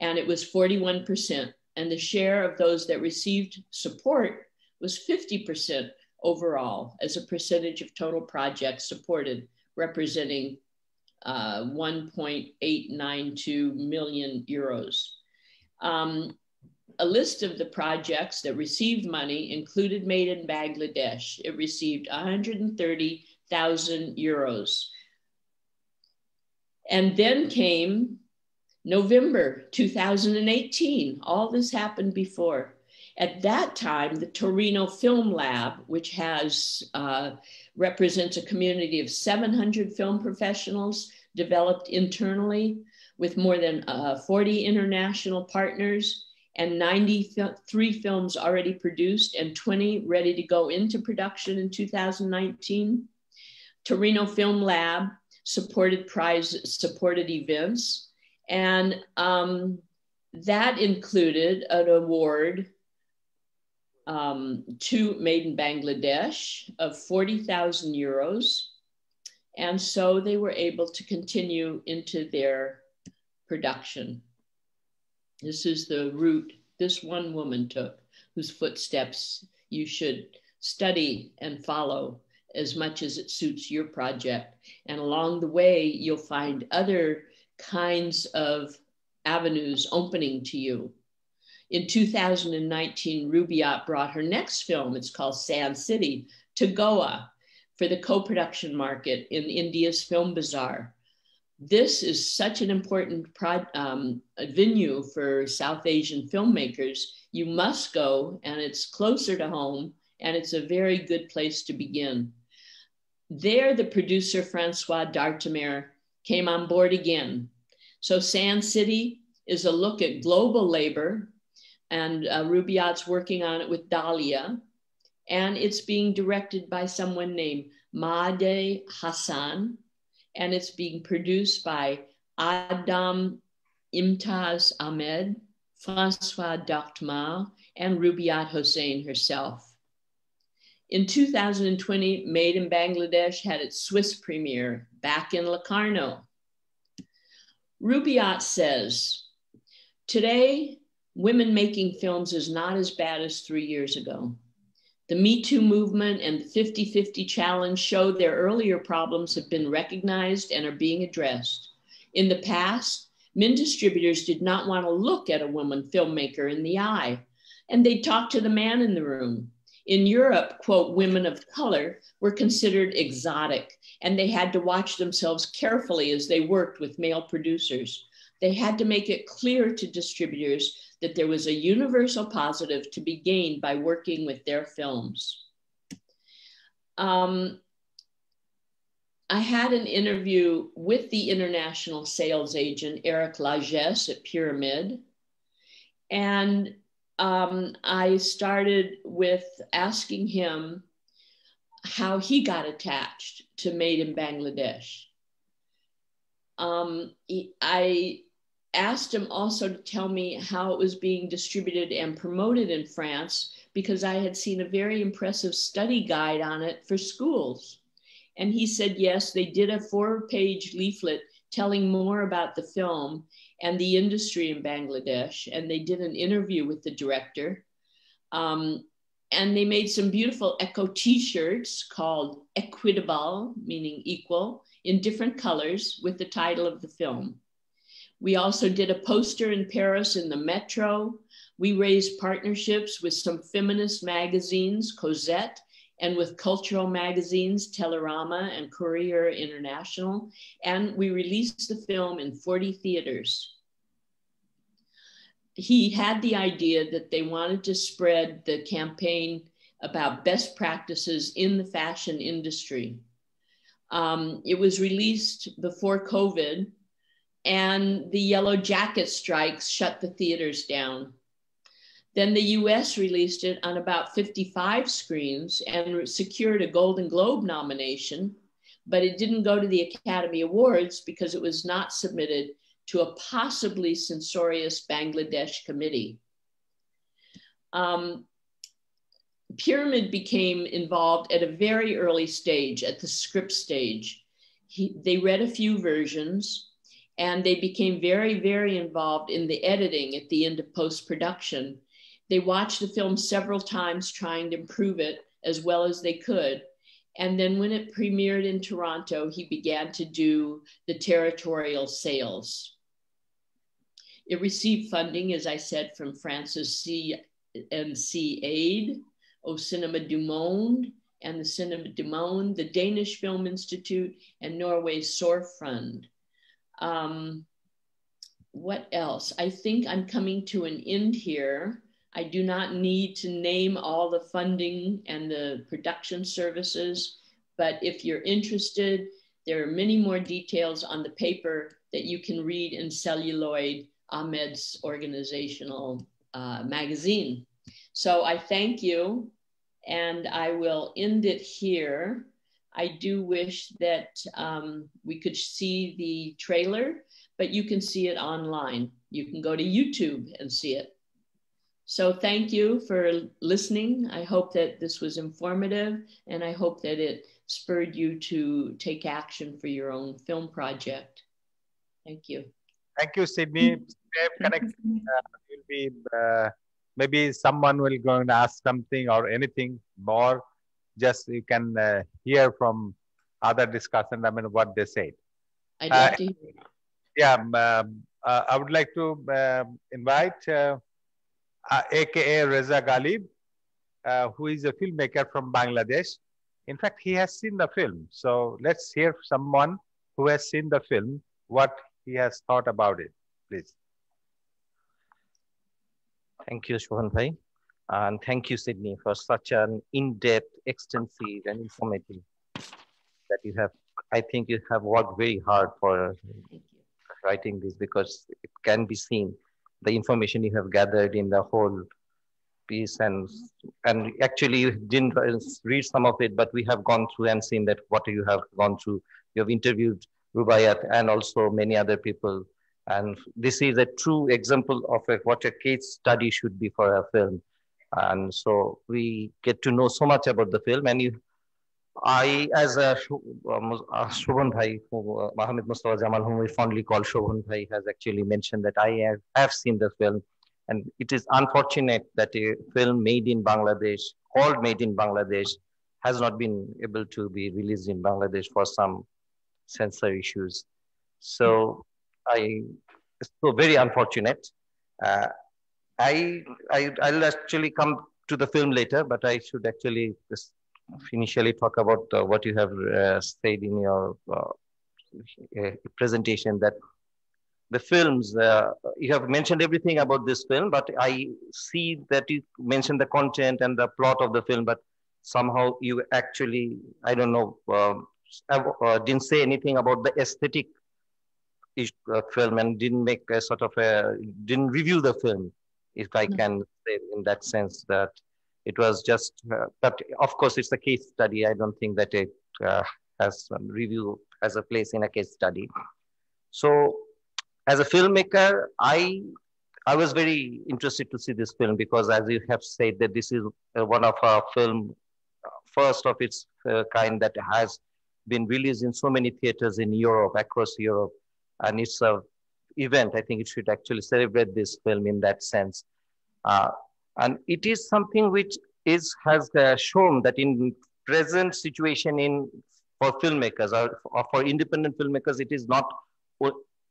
and it was 41%. And the share of those that received support was 50% overall as a percentage of total projects supported, representing uh, 1.892 million euros. Um, a list of the projects that received money included Made in Bangladesh. It received 130,000 euros. And then came November 2018. All this happened before. At that time, the Torino Film Lab, which has uh, represents a community of 700 film professionals developed internally with more than uh, 40 international partners, and 93 films already produced and 20 ready to go into production in 2019. Torino Film Lab supported prize supported events, and um, that included an award um, to Made in Bangladesh of 40,000 euros. And so they were able to continue into their production. This is the route this one woman took, whose footsteps you should study and follow as much as it suits your project. And along the way, you'll find other kinds of avenues opening to you. In 2019, Rubaiyat brought her next film, it's called Sand City, to Goa for the co production market in India's Film Bazaar this is such an important um, venue for South Asian filmmakers. You must go, and it's closer to home, and it's a very good place to begin. There, the producer Francois d'Artemare came on board again. So, Sand City is a look at global labor, and uh, Rubaiyat's working on it with Dahlia, and it's being directed by someone named Mahde Hasan and it's being produced by Aadnan Imtiaz Ahmed, Francois d'Artemare, and Rubaiyat Hossain herself. In 2020, Made in Bangladesh had its Swiss premiere back in Locarno. Rubaiyat says, Today, women making films is not as bad as three years ago. The Me Too movement and the 50 50 challenge show their earlier problems have been recognized and are being addressed. In the past, men distributors did not want to look at a woman filmmaker in the eye, and they'd talk to the man in the room. In Europe, quote, women of color were considered exotic, and they had to watch themselves carefully as they worked with male producers. They had to make it clear to distributors that there was a universal positive to be gained by working with their films. Um, I had an interview with the international sales agent, Eric Lagesse at Pyramide. And um, I started with asking him how he got attached to Made in Bangladesh. Um, I asked him also to tell me how it was being distributed and promoted in France because I had seen a very impressive study guide on it for schools. And he said, yes, they did a four page leaflet telling more about the film and the industry in Bangladesh. And they did an interview with the director. Um, and they made some beautiful eco t shirts called Equitable, meaning equal, in different colors with the title of the film. We also did a poster in Paris in the metro. We raised partnerships with some feminist magazines, Causette and with cultural magazines, Telerama and Courrier International, and we released the film in 40 theaters. He had the idea that they wanted to spread the campaign about best practices in the fashion industry. Um, it was released before COVID, and the yellow jacket strikes shut the theaters down. Then the US released it on about 55 screens and secured a Golden Globe nomination, but it didn't go to the Academy Awards because it was not submitted to a possibly censorious Bangladesh committee. Um, Pyramide became involved at a very early stage, at the script stage. He, they read a few versions and they became very, very involved in the editing at the end of post production they watched the film several times trying to improve it as well as they could. And then when it premiered in Toronto, he began to do the territorial sales. It received funding, as I said, from France's CNC Aid, Au Cinema du Monde, and the Cinema du Monde, the Danish Film Institute, and Norway's Fund. Um, what else? I think I'm coming to an end here. I do not need to name all the funding and the production services, but if you're interested, there are many more details on the paper that you can read in Celluloid, Ahmed's organizational uh, magazine. So I thank you and I will end it here. I do wish that um, we could see the trailer, but you can see it online. You can go to YouTube and see it. So thank you for listening. I hope that this was informative and I hope that it spurred you to take action for your own film project. Thank you. Thank you, Sydney. Connect, uh, will be, uh, maybe someone will go and ask something or anything more. Just you can uh, hear from other discussion, I mean, what they said. I'd love uh, to hear. Yeah, um, uh, I would like to um, invite uh, uh, aka Reza Ghalib, uh, who is a filmmaker from Bangladesh. In fact, he has seen the film. So let's hear someone who has seen the film, what he has thought about it, please. Thank you, Shobhan Bhai. And thank you, Sydney, for such an in-depth, extensive, and informative that you have. I think you have worked very hard for writing this because it can be seen. The information you have gathered in the whole piece and and actually you didn't read some of it but we have gone through and seen that what you have gone through. You have interviewed Rubaiyat and also many other people. And this is a true example of a, what a case study should be for a film and so we get to know so much about the film and you I, as a um, uh, Shobhan Bhai, who, uh, Mohammed Mustafa Jamal, whom we fondly call Shobhan Bhai, has actually mentioned that I have, have seen the film. And it is unfortunate that a film made in Bangladesh, called Made in Bangladesh, has not been able to be released in Bangladesh for some censor issues. So I, so very unfortunate. Uh, I, I, I'll actually come to the film later, but I should actually just initially talk about uh, what you have uh, said in your uh, uh, presentation that the films, uh, you have mentioned everything about this film, but I see that you mentioned the content and the plot of the film, but somehow you actually, I don't know, um, uh, didn't say anything about the aesthetic film and didn't make a sort of a, didn't review the film, if I mm-hmm. can say in that sense that it was just, uh, but of course it's a case study. I don't think that it uh, has review as a place in a case study. So as a filmmaker, I I was very interested to see this film because, as you have said, that this is uh, one of our film first of its uh, kind that has been released in so many theaters in Europe, across Europe, and it's a event. I think it should actually celebrate this film in that sense, uh, and it is something which is has uh, shown that in present situation in for filmmakers or, or for independent filmmakers, it is not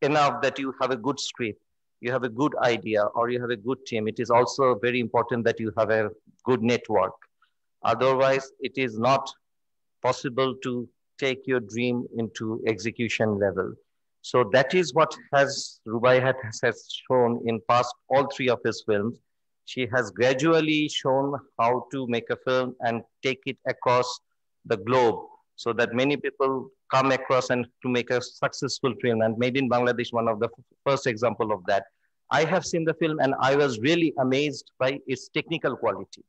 enough that you have a good script, you have a good idea, or you have a good team. It is also very important that you have a good network. Otherwise, it is not possible to take your dream into execution level. So that is what has Rubai has shown in past all three of his films. She has gradually shown how to make a film and take it across the globe so that many people come across and to make a successful film. And Made in Bangladesh, one of the first example of that. I have seen the film and I was really amazed by its technical quality.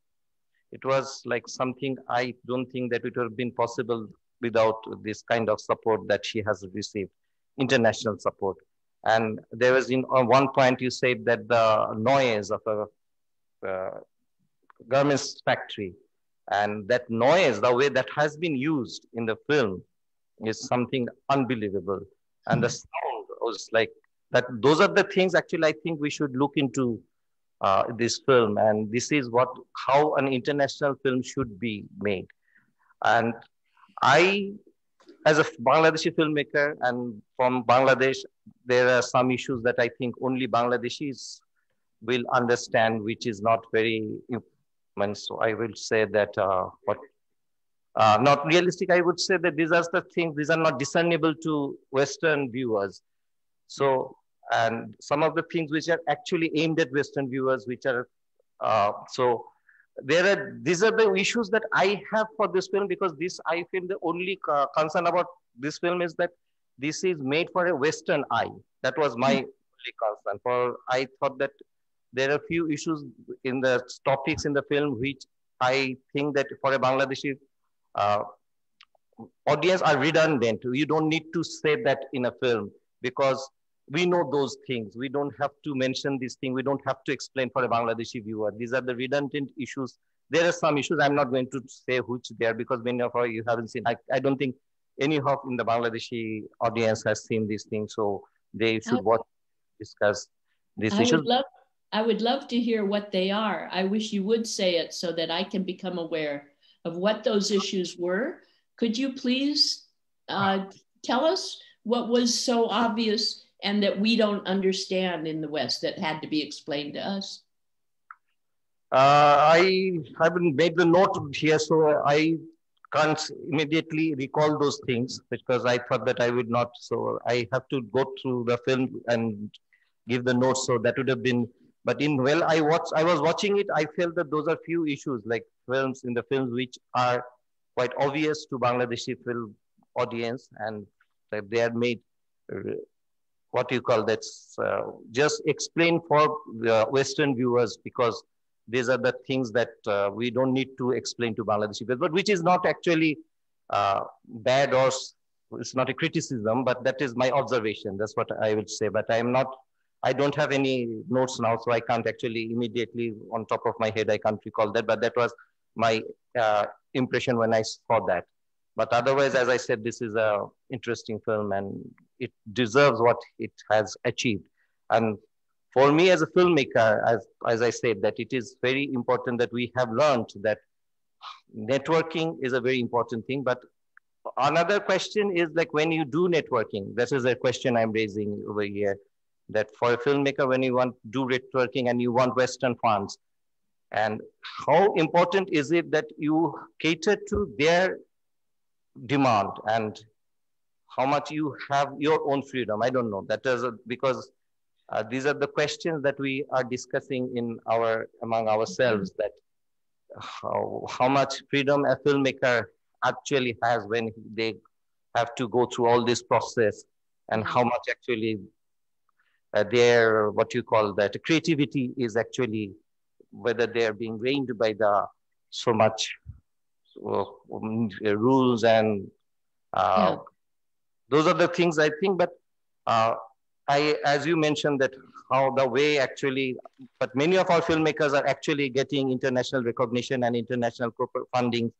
It was like something I don't think that it would have been possible without this kind of support that she has received, international support. And there was in on one point you said that the noise of a uh, garments factory and that noise, the way that has been used in the film, is something unbelievable. And the sound was like that. Those are the things actually I think we should look into uh, this film. And this is what how an international film should be made. And I, as a Bangladeshi filmmaker and from Bangladesh, there are some issues that I think only Bangladeshis will understand, which is not very. So I will say that uh, what uh, not realistic. I would say that these are the things, these are not discernible to Western viewers. So, and some of the things which are actually aimed at Western viewers, which are, uh, so there are, these are the issues that I have for this film because this, I feel the only uh, concern about this film is that this is made for a Western eye. That was my mm-hmm. only concern. For I thought that there are few issues in the topics in the film which I think that for a Bangladeshi uh, audience are redundant. You don't need to say that in a film because we know those things. We don't have to mention these things. We don't have to explain for a Bangladeshi viewer. These are the redundant issues. There are some issues. I'm not going to say which they are because many of you haven't seen. I, I don't think any of in the Bangladeshi audience has seen these things. So they should watch, discuss these I issues. Would love, I would love to hear what they are. I wish you would say it so that I can become aware of what those issues were. Could you please uh, tell us what was so obvious and that we don't understand in the West that had to be explained to us? Uh, I haven't made the note here, so I can't immediately recall those things because I thought that I would not. So I have to go through the film and give the notes. So that would have been. But in well, I watched. I was watching it. I felt that those are few issues like films in the films which are quite obvious to Bangladeshi film audience and that they are made uh, what you call that uh, just explain for the Western viewers because these are the things that uh, we don't need to explain to Bangladeshi viewers, but which is not actually uh, bad or it's not a criticism, but that is my observation. That's what I would say. But I am not I don't have any notes now, so I can't actually immediately on top of my head, I can't recall that. But that was my uh, impression when I saw that. But otherwise, as I said, this is a interesting film and it deserves what it has achieved. And for me as a filmmaker, as, as I said, that it is very important that we have learned that networking is a very important thing. But another question is like when you do networking, this is a question I'm raising over here, that for a filmmaker, when you want do networking and you want Western funds, And how important is it that you cater to their demand and how much you have your own freedom? I don't know. That is a, because uh, these are the questions that we are discussing in our among ourselves. That how, how much freedom a filmmaker actually has when they have to go through all this process, and how much actually uh, their what you call that creativity is actually whether they are being reined by the so much uh, rules and uh, yeah. those are the things I think. But uh, I, as you mentioned, that how the way actually, but many of our filmmakers are actually getting international recognition and international corporate funding,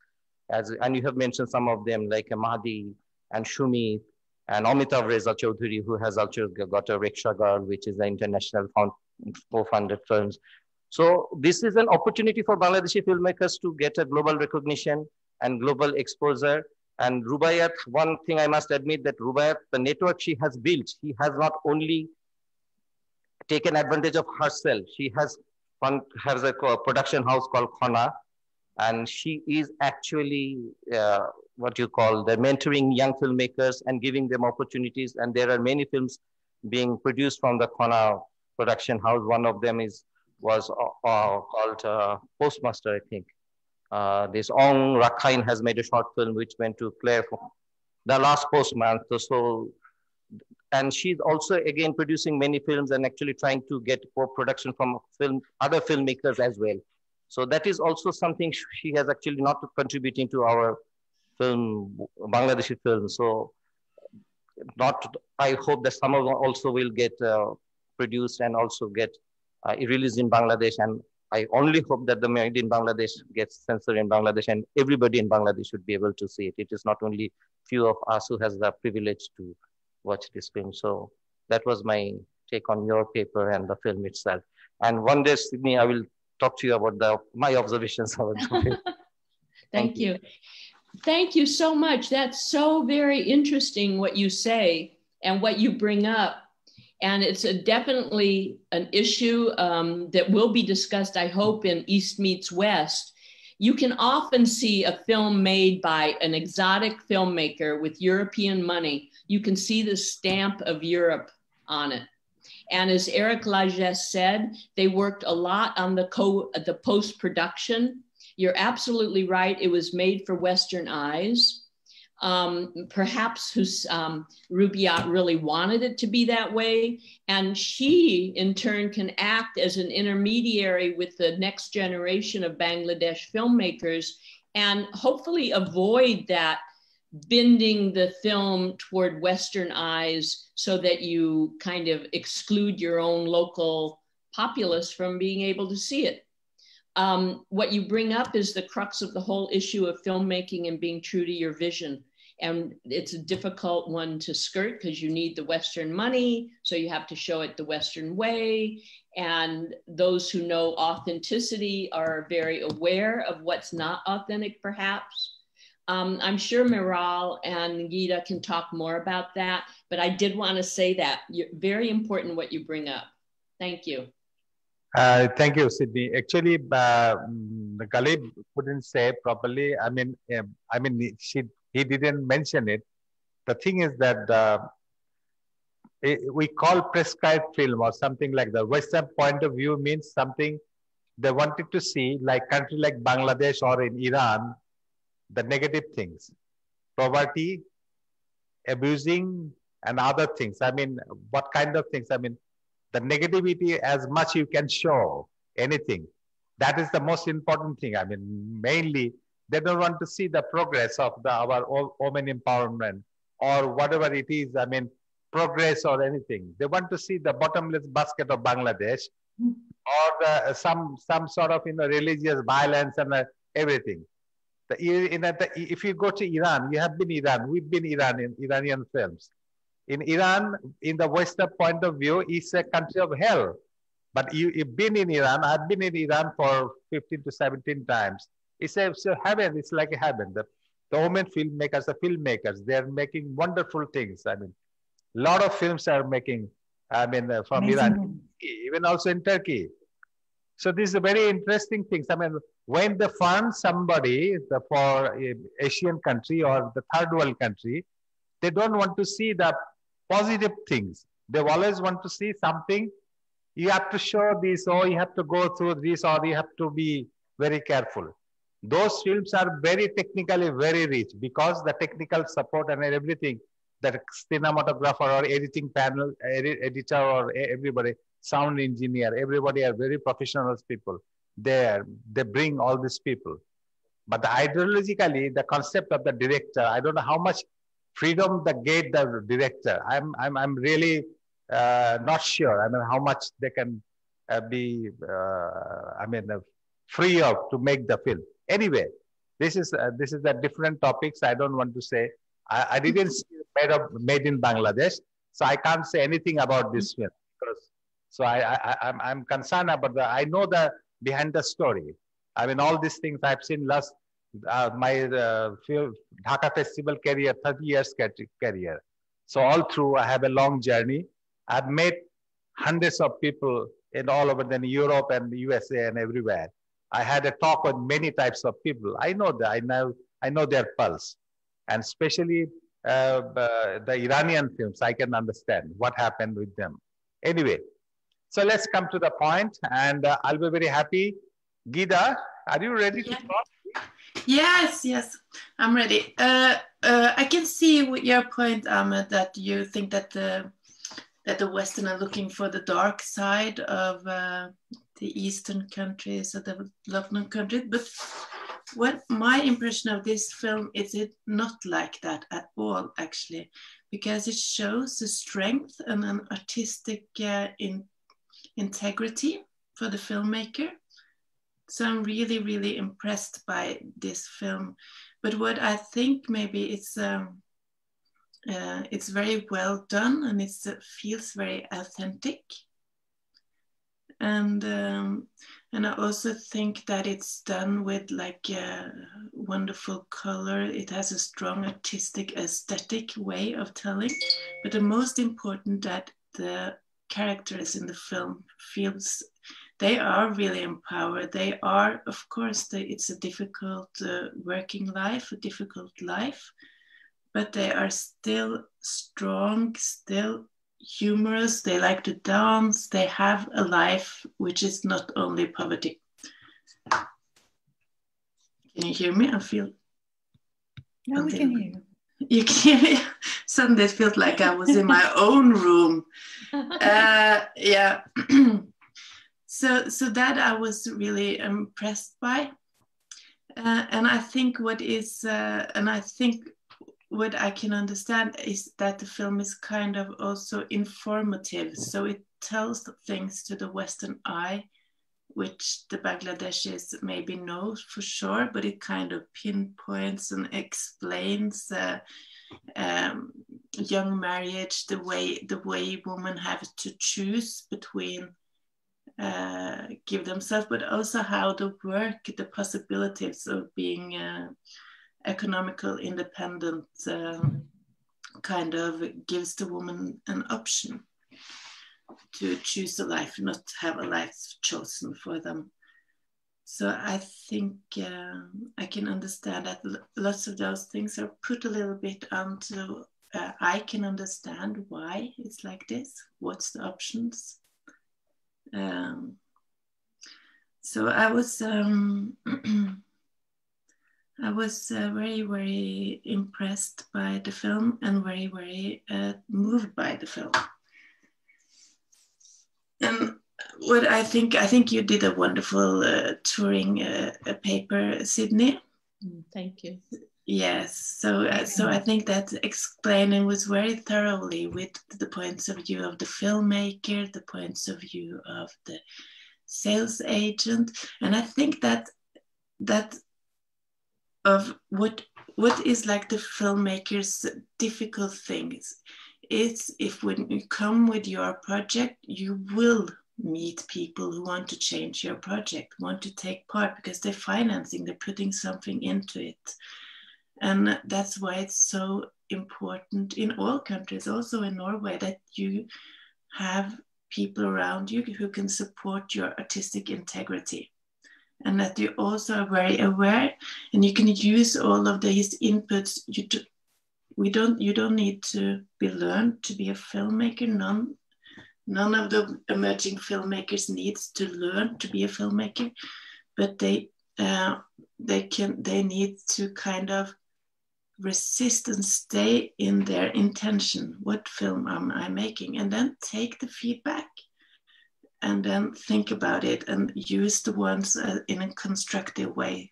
as and you have mentioned some of them like Mahde and Shumi and Amitabh Reza Chowdhury, who has also got a Rickshaw Girl, which is an international co-funded films. So this is an opportunity for Bangladeshi filmmakers to get a global recognition and global exposure. And Rubaiyat, one thing I must admit that Rubaiyat, the network she has built, she has not only taken advantage of herself, she has fun, has a production house called Khona, and she is actually uh, what you call the mentoring young filmmakers and giving them opportunities. And there are many films being produced from the Khona production house. One of them is was uh, uh, called uh, Postmaster, I think. This Ong Rakhain has made a short film which went to Claire, The Last Postman. So, and she's also again producing many films and actually trying to get co-production from film other filmmakers as well. So that is also something she has actually not contributing to our film, Bangladeshi film. So not, I hope that some of them also will get uh, produced and also get uh, released in Bangladesh. And I only hope that the made in Bangladesh gets censored in Bangladesh and everybody in Bangladesh should be able to see it. It is not only few of us who has the privilege to watch this film. So that was my take on your paper and the film itself. And one day, Sydney, I will talk to you about the my observations *laughs* about the film. *laughs* Thank, Thank you. you. Thank you so much. That's so very interesting what you say and what you bring up. And it's definitely an issue um, that will be discussed, I hope, in East Meets West. You can often see a film made by an exotic filmmaker with European money. You can see the stamp of Europe on it. And as Eric Lagesse said, they worked a lot on the, co- the post production you're absolutely right. It was made for Western eyes. Um, perhaps who's um, Rubaiyat really wanted it to be that way. And she, in turn, can act as an intermediary with the next generation of Bangladesh filmmakers and hopefully avoid that bending the film toward Western eyes so that you kind of exclude your own local populace from being able to see it um, what you bring up is the crux of the whole issue of filmmaking and being true to your vision. And it's a difficult one to skirt because you need the Western money. So you have to show it the Western way. And those who know authenticity are very aware of what's not authentic, perhaps. Um, I'm sure Meral and Gyda can talk more about that, but I did want to say that You're, very important what you bring up. Thank you. Uh, thank you, Sydney. Actually, uh, Ghalib couldn't say properly. I mean, um, I mean, she he didn't mention it. The thing is that it, we call prescribed film or something like the Western point of view means something they wanted to see, like country like Bangladesh or in Iran, the negative things, poverty, abusing, and other things. I mean, what kind of things? I mean, the negativity as much you can show anything. That is the most important thing. I mean, mainly they don't want to see the progress of the, our women empowerment or whatever it is. I mean, progress or anything. They want to see the bottomless basket of Bangladesh or the, some some sort of you know religious violence and uh, everything. The, in, the, if you go to Iran, you have been Iran. We've been Iran in Iranian films in Iran, in the Western point of view, it's a country of hell. But you, have been in Iran. I've been in Iran for 15 to 17 times. It's a, it's a heaven. It's like a heaven. The, the women filmmakers, the filmmakers, they're making wonderful things. I mean, a lot of films are making, I mean, uh, from Amazing. Iran, even also in Turkey. So this is a very interesting thing. I mean, when they fund somebody for Asian country or the third world country, they don't want to see the positive things. They always want to see something. You have to show this, or you have to go through this, or you have to be very careful. Those films are very technically very rich because the technical support and everything that cinematographer or editing panel, edit, editor or everybody, sound engineer, everybody are very professional people. They, they bring all these people. But the ideologically, the concept of the director, I don't know how much freedom the gate the director. I'm, I'm, I'm really uh, not sure. I mean, how much they can uh, be, uh, I mean, uh, free of to make the film. Anyway, this is uh, this is a different topics. I don't want to say. I, I didn't see made of made in Bangladesh, so I can't say anything about this film because. So I, I I'm I'm concerned about the. I know the behind the story. I mean, all these things I've seen last uh, my uh, Dhaka Festival career, 30 years career. So all through, I have a long journey. I've met hundreds of people in all over the Europe and the USA and everywhere. I had a talk with many types of people. I know that I know I know their pulse, and especially uh, the Iranian films. I can understand what happened with them. Anyway, so let's come to the point, and uh, I'll be very happy. Gyda, are you ready yeah. to talk? Yes, yes, I'm ready. Uh, uh, I can see with your point, Ahmed, that you think that the that the Western are looking for the dark side of uh, the Eastern countries or the developing countries. But what my impression of this film is it not like that at all, actually, because it shows the strength and an artistic uh, in, integrity for the filmmaker so I'm really, really impressed by this film. But what I think maybe it's um, uh, it's very well done and it uh, feels very authentic. And um, and I also think that it's done with like a wonderful color. It has a strong artistic aesthetic way of telling. But the most important that the characters in the film feels they are really empowered. They are, of course, they, it's a difficult uh, working life, a difficult life, but they are still strong, still humorous. They like to dance. They have a life which is not only poverty. Can you hear me? I feel. No, we can hear you. *laughs* You can hear me. Suddenly it felt like I was in my *laughs* own room. *laughs* Uh, yeah. *clears throat* so so that I was really impressed by, uh, and I think what is uh, and I think what I can understand is that the film is kind of also informative, so it tells things to the Western eye, which the Bangladeshis maybe know for sure, but it kind of pinpoints and explains. Uh, um, young marriage, the way the way women have to choose between uh, give themselves, but also how the work, the possibilities of being uh, economical independence um, kind of gives the woman an option to choose a life, not have a life chosen for them. So I think uh, I can understand that lots of those things are put a little bit onto. Uh, I can understand why it's like this. What's the options? Um, so I was um, *clears throat* I was uh, very very impressed by the film and very very uh, moved by the film. And what I think I think you did a wonderful uh, touring uh, paper, Sydney. Mm, thank you. Yes, so uh, so I think that explaining was very thoroughly with the points of view of the filmmaker, the points of view of the sales agent, and I think that that of what what is like the filmmaker's difficult things is if when you come with your project, you will meet people who want to change your project, want to take part because they're financing, they're putting something into it. And that's why it's so important in all countries, also in Norway, that you have people around you who can support your artistic integrity and that you also are very aware and you can use all of these inputs. You do, we don't you don't need to be learned to be a filmmaker. None none of the emerging filmmakers needs to learn to be a filmmaker but they uh, they can they need to kind of resist and stay in their intention. What film am i making? And then take the feedback and then think about it and use the ones uh, in a constructive way.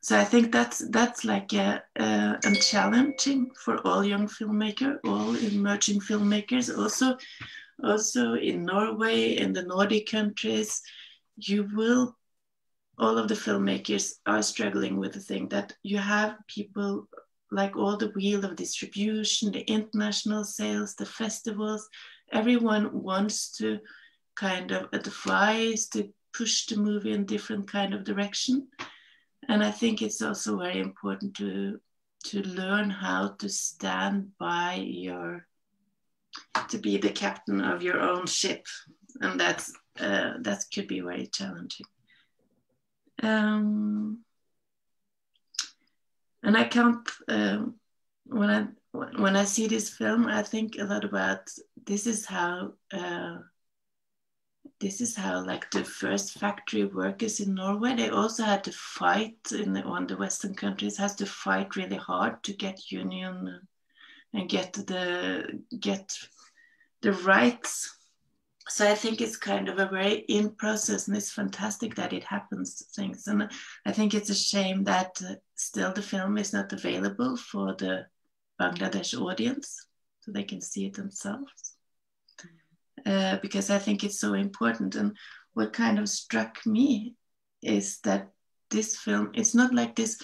So i think that's that's like a, a, a challenging for all young filmmakers all emerging filmmakers. Also also in norway in the nordic countries you will all of the filmmakers are struggling with the thing that you have people like all the wheel of distribution, the international sales, the festivals, everyone wants to kind of advise to push the movie in different kind of direction. And I think it's also very important to to learn how to stand by your to be the captain of your own ship, and that's uh, that could be very challenging. Um, and I can't uh, when I when I see this film, I think a lot about this is how uh, this is how like the first factory workers in Norway they also had to fight in the, on the Western countries has to fight really hard to get union and get the get the rights so I think it's kind of a very in process, and it's fantastic that it happens. Things, and I think it's a shame that uh, still the film is not available for the Bangladesh audience, so they can see it themselves. Uh, because I think it's so important. And what kind of struck me is that this film, it's not like this.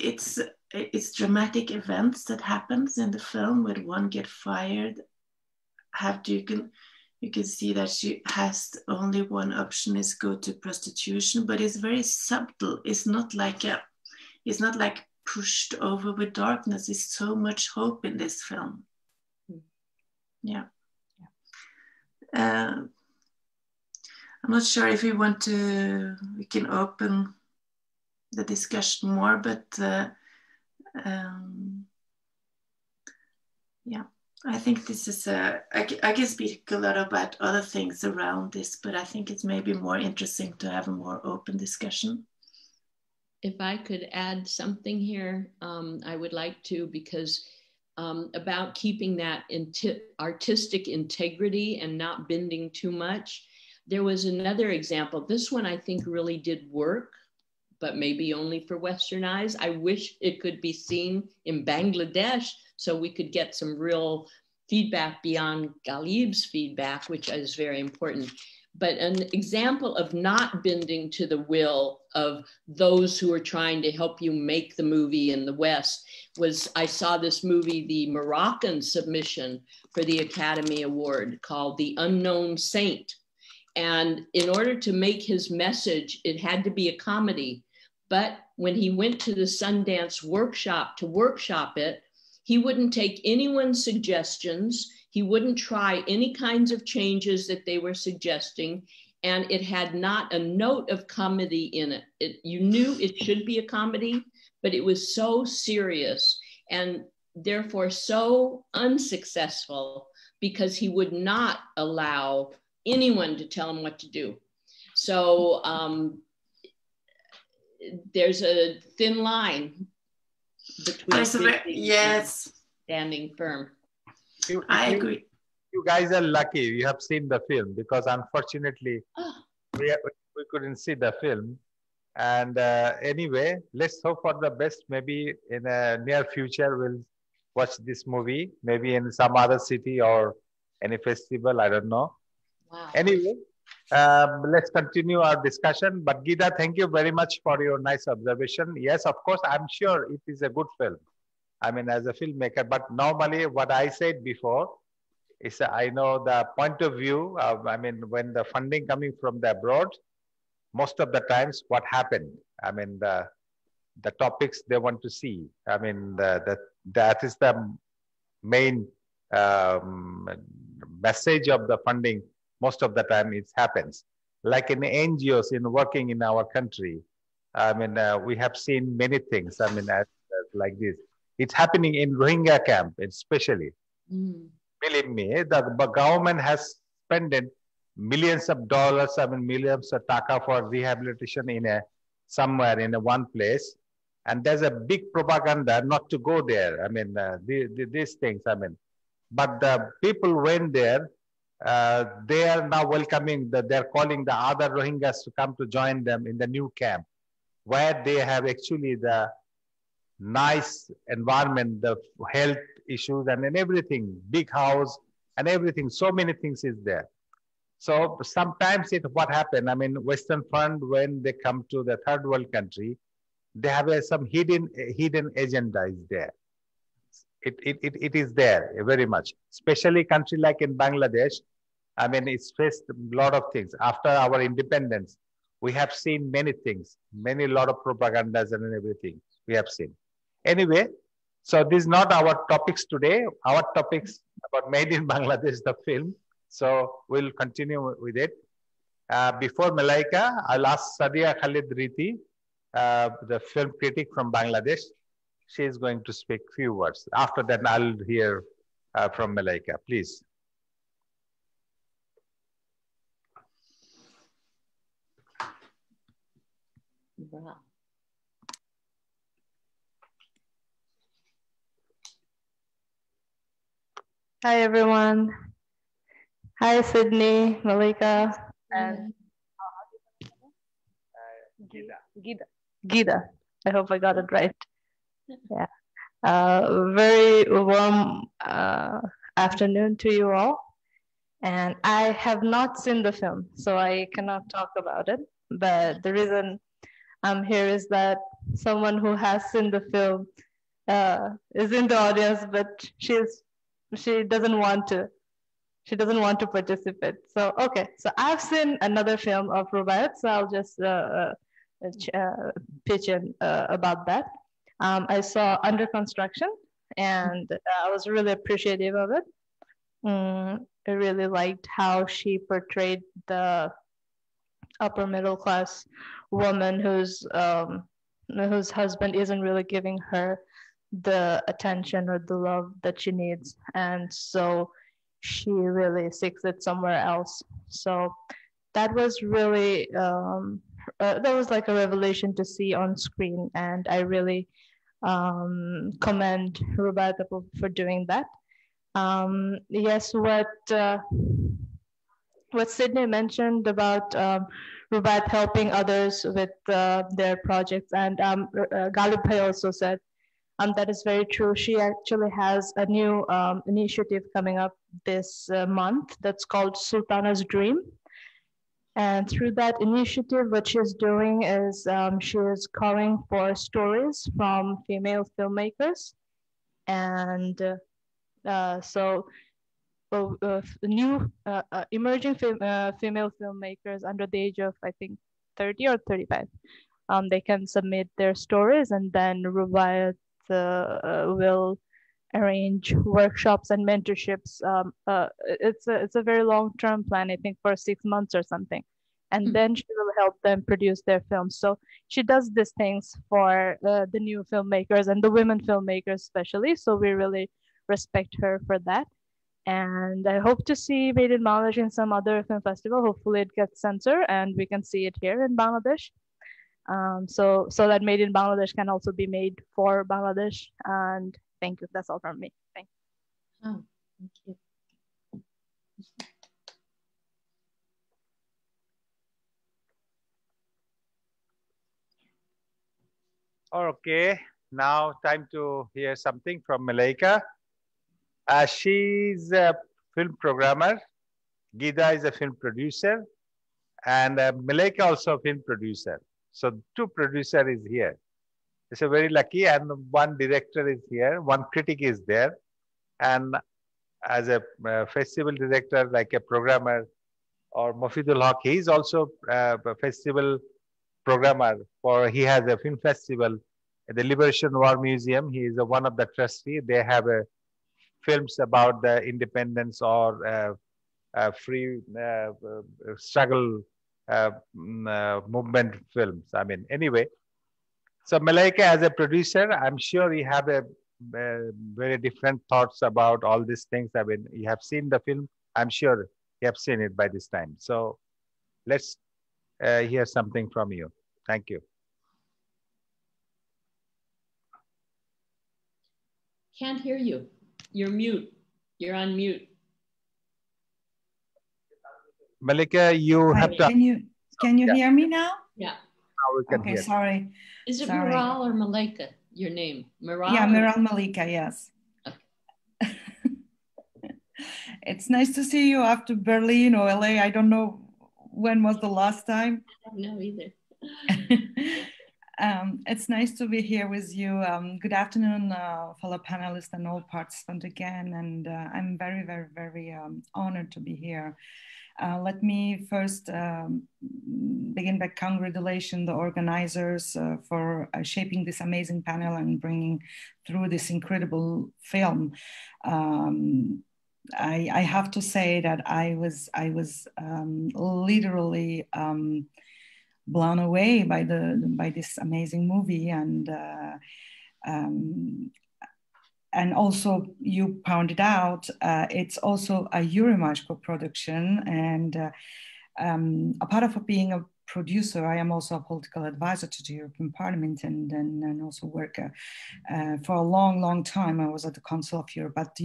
It's it's dramatic events that happens in the film where one get fired have to you can you can see that she has only one option is go to prostitution, but it's very subtle. It's not like a, it's not like pushed over with darkness. It's so much hope in this film. Yeah. Uh, I'm not sure if we want to, we can open the discussion more, but uh, um, yeah. I think this is a, I, I can speak a lot about other things around this, but I think it's maybe more interesting to have a more open discussion. If I could add something here, um, I would like to, because um, about keeping that artistic integrity and not bending too much. There was another example. This one I think really did work, but maybe only for Western eyes. I wish it could be seen in Bangladesh so we could get some real feedback beyond Ghalib's feedback, which is very important. But an example of not bending to the will of those who are trying to help you make the movie in the West was I saw this movie, the Moroccan submission for the Academy Award called The Unknown Saint. And in order to make his message, it had to be a comedy. But when he went to the Sundance workshop to workshop it, he wouldn't take anyone's suggestions. He wouldn't try any kinds of changes that they were suggesting. And it had not a note of comedy in it. it. You knew it should be a comedy, but it was so serious and therefore so unsuccessful because he would not allow anyone to tell him what to do. So um, there's a thin line between yes standing firm. You, I you, agree. You guys are lucky. You have seen the film because unfortunately oh. we, we couldn't see the film. And uh, anyway, let's hope for the best. Maybe in a near future, we'll watch this movie. Maybe in some other city or any festival. I don't know. Wow. Anyway, um, let's continue our discussion. But Gyda, thank you very much for your nice observation. Yes, of course, I'm sure it is a good film. I mean, as a filmmaker, but normally what I said before is I know the point of view. Of, I mean, when the funding coming from the abroad, most of the times what happened. I mean, the the topics they want to see. I mean, the, the that is the main um, message of the funding most of the time it happens. Like in NGOs in working in our country, I mean, uh, we have seen many things. I mean, as, as like this. It's happening in Rohingya camp, especially. Mm. Believe me, the government has spent millions of dollars, I mean, millions of taka for rehabilitation in a somewhere in a one place. And there's a big propaganda not to go there. I mean, uh, the, the, these things, I mean, but the people went there, uh, they are now welcoming, the, they're calling the other Rohingyas to come to join them in the new camp, where they have actually the nice environment, the health issues and, and everything, big house and everything, so many things is there. So sometimes it what happened, I mean, Western Fund, when they come to the third world country, they have a, some hidden hidden agenda is there. It, it, it, it is there very much, especially country like in Bangladesh. I mean, it's faced a lot of things. After our independence, we have seen many things, many lot of propagandas and everything we have seen. Anyway, so this is not our topics today. Our topics about Made in Bangladesh, the film. So we'll continue with it. Uh, before Malaika, I'll ask Sadia Khalid Riti, uh, the film critic from Bangladesh. She is going to speak few words. After that, I'll hear uh, from Malaika. Please. Wow. Hi, everyone. Hi, Sydney, Malika, and Gyda. Gyda. Gyda. I hope I got it right. Yeah. Uh, very warm uh, afternoon to you all. And I have not seen the film, so I cannot talk about it. But the reason I'm here is that someone who has seen the film uh, is in the audience, but she's she doesn't want to she doesn't want to participate. So, okay, so I've seen another film of Rubaiyat, so I'll just uh, uh, uh, pitch in uh, about that. Um, I saw Under Construction and I was really appreciative of it. Mm, I really liked how she portrayed the upper middle class woman whose um, whose husband isn't really giving her the attention or the love that she needs, and so she really seeks it somewhere else. So that was really um, uh, that was like a revelation to see on screen, and I really um, commend Rubaiyat for, doing that. Um, yes, what uh, what Sydney mentioned about um, Rubaiyat helping others with uh, their projects, and um, uh, Ghalib also said um, that is very true. She actually has a new um, initiative coming up this uh, month that's called Sultana's Dream. And through that initiative, what she's doing is um, she is calling for stories from female filmmakers. And uh, uh, so uh, new uh, uh, emerging fem uh, female filmmakers under the age of, I think, 30 or 35. Um, they can submit their stories and then uh, will arrange workshops and mentorships. Um, uh, it's a it's a very long term plan, I think, for six months or something, and mm-hmm. then she will help them produce their films. So she does these things for uh, the new filmmakers and the women filmmakers especially. So we really respect her for that. And I hope to see Made in Bangladesh in some other film festival. Hopefully, it gets censored and we can see it here in Bangladesh. Um, so, so that Made in Bangladesh can also be made for Bangladesh. And thank you. That's all from me. Thanks. Oh, thank you. Okay, now time to hear something from Malaika. Uh, she's a film programmer. Gyda is a film producer. And uh, Malaika also a film producer. So two producer is here. It's a very lucky and one director is here, one critic is there. And as a uh, festival director, like a programmer or Mofidul Haque, he is also uh, a festival programmer for, he has a film festival at the Liberation War Museum. He is a, one of the trustee. They have a films about the independence or uh, uh, free uh, uh, struggle Mm, uh, movement films. I mean, anyway. So Malaika, as a producer, I'm sure you have a, a, very different thoughts about all these things. I mean, you have seen the film. I'm sure you have seen it by this time. So let's uh, hear something from you. Thank you. Can't hear you. You're mute. You're on mute. Malika, you have to. Can you can you yeah. hear me now? Yeah. Now we can okay, hear. sorry. Is it sorry. Maral or Malika? Your name, Meral. Yeah, Maral Malika. Yes. Okay. *laughs* it's nice to see you after Berlin or LA. I don't know when was the last time. I don't know either. *laughs* Um, it's nice to be here with you. Um, good afternoon, uh, fellow panelists and all participants again. And uh, I'm very, very, very um, honored to be here. Uh, let me first um, begin by congratulating the organizers uh, for uh, shaping this amazing panel and bringing through this incredible film. Um, I, I, have to say that I was I was um, literally um, blown away by the by this amazing movie and uh, um, and also you pointed out uh, it's also a Eurimage co-production and uh, um, a part of being a producer I am also a political advisor to the European Parliament and and, and also work uh, for a long long time I was at the Council of Europe at the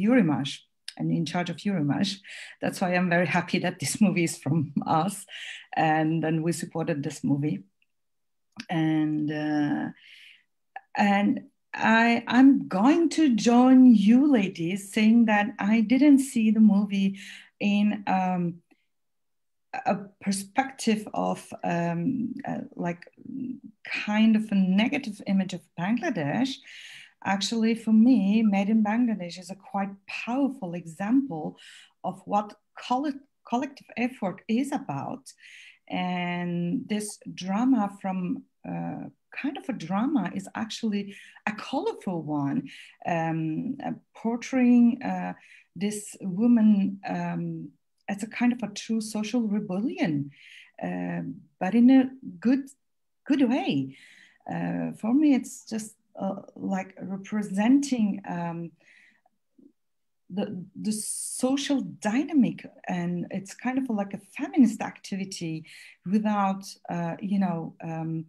and in charge of Eurimage. That's why I'm very happy that this movie is from *laughs* us, and then we supported this movie. And uh, and I I'm going to join you, ladies, saying that I didn't see the movie in. Um, a perspective of um, uh, like kind of a negative image of Bangladesh, actually for me made in bangladesh is a quite powerful example of what collective effort is about and this drama from uh, kind of a drama is actually a colorful one um, uh, portraying uh, this woman um, as a kind of a true social rebellion uh, but in a good good way. Uh, for me it's just uh, like representing um, the, the social dynamic and it's kind of like a feminist activity without uh, you know um,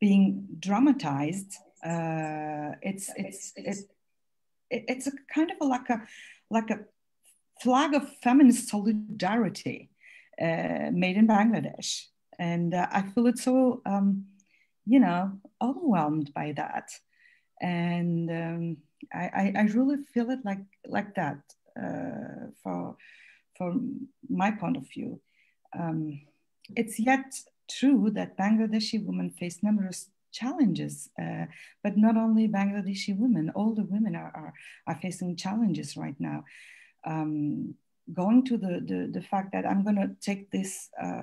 being dramatized uh, it's it's it's it's a kind of a, like a like a flag of feminist solidarity uh, made in Bangladesh and uh, I feel it's so um, you know, overwhelmed by that. And um, I, I, really feel it like, like that uh, for, from my point of view. Um, it's yet true that Bangladeshi women face numerous challenges, uh, but not only Bangladeshi women, all the women are, are, are facing challenges right now. Um, going to the, the, the fact that I'm going to take this, uh,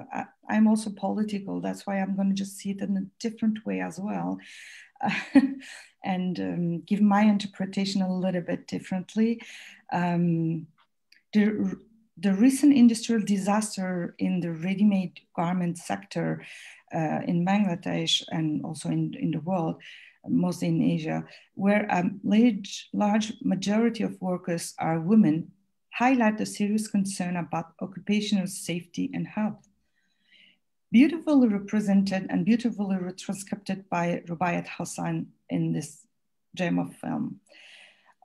I, am also political. That's why I'm going to just see it in a different way as well. *laughs* And um, give my interpretation a little bit differently. Um, the, the recent industrial disaster in the ready-made garment sector uh, in Bangladesh and also in, in the world, mostly in Asia, where a large, large majority of workers are women highlight the serious concern about occupational safety and health. Beautifully represented and beautifully retranscribed by Rubaiyat Hossain in this gem of film,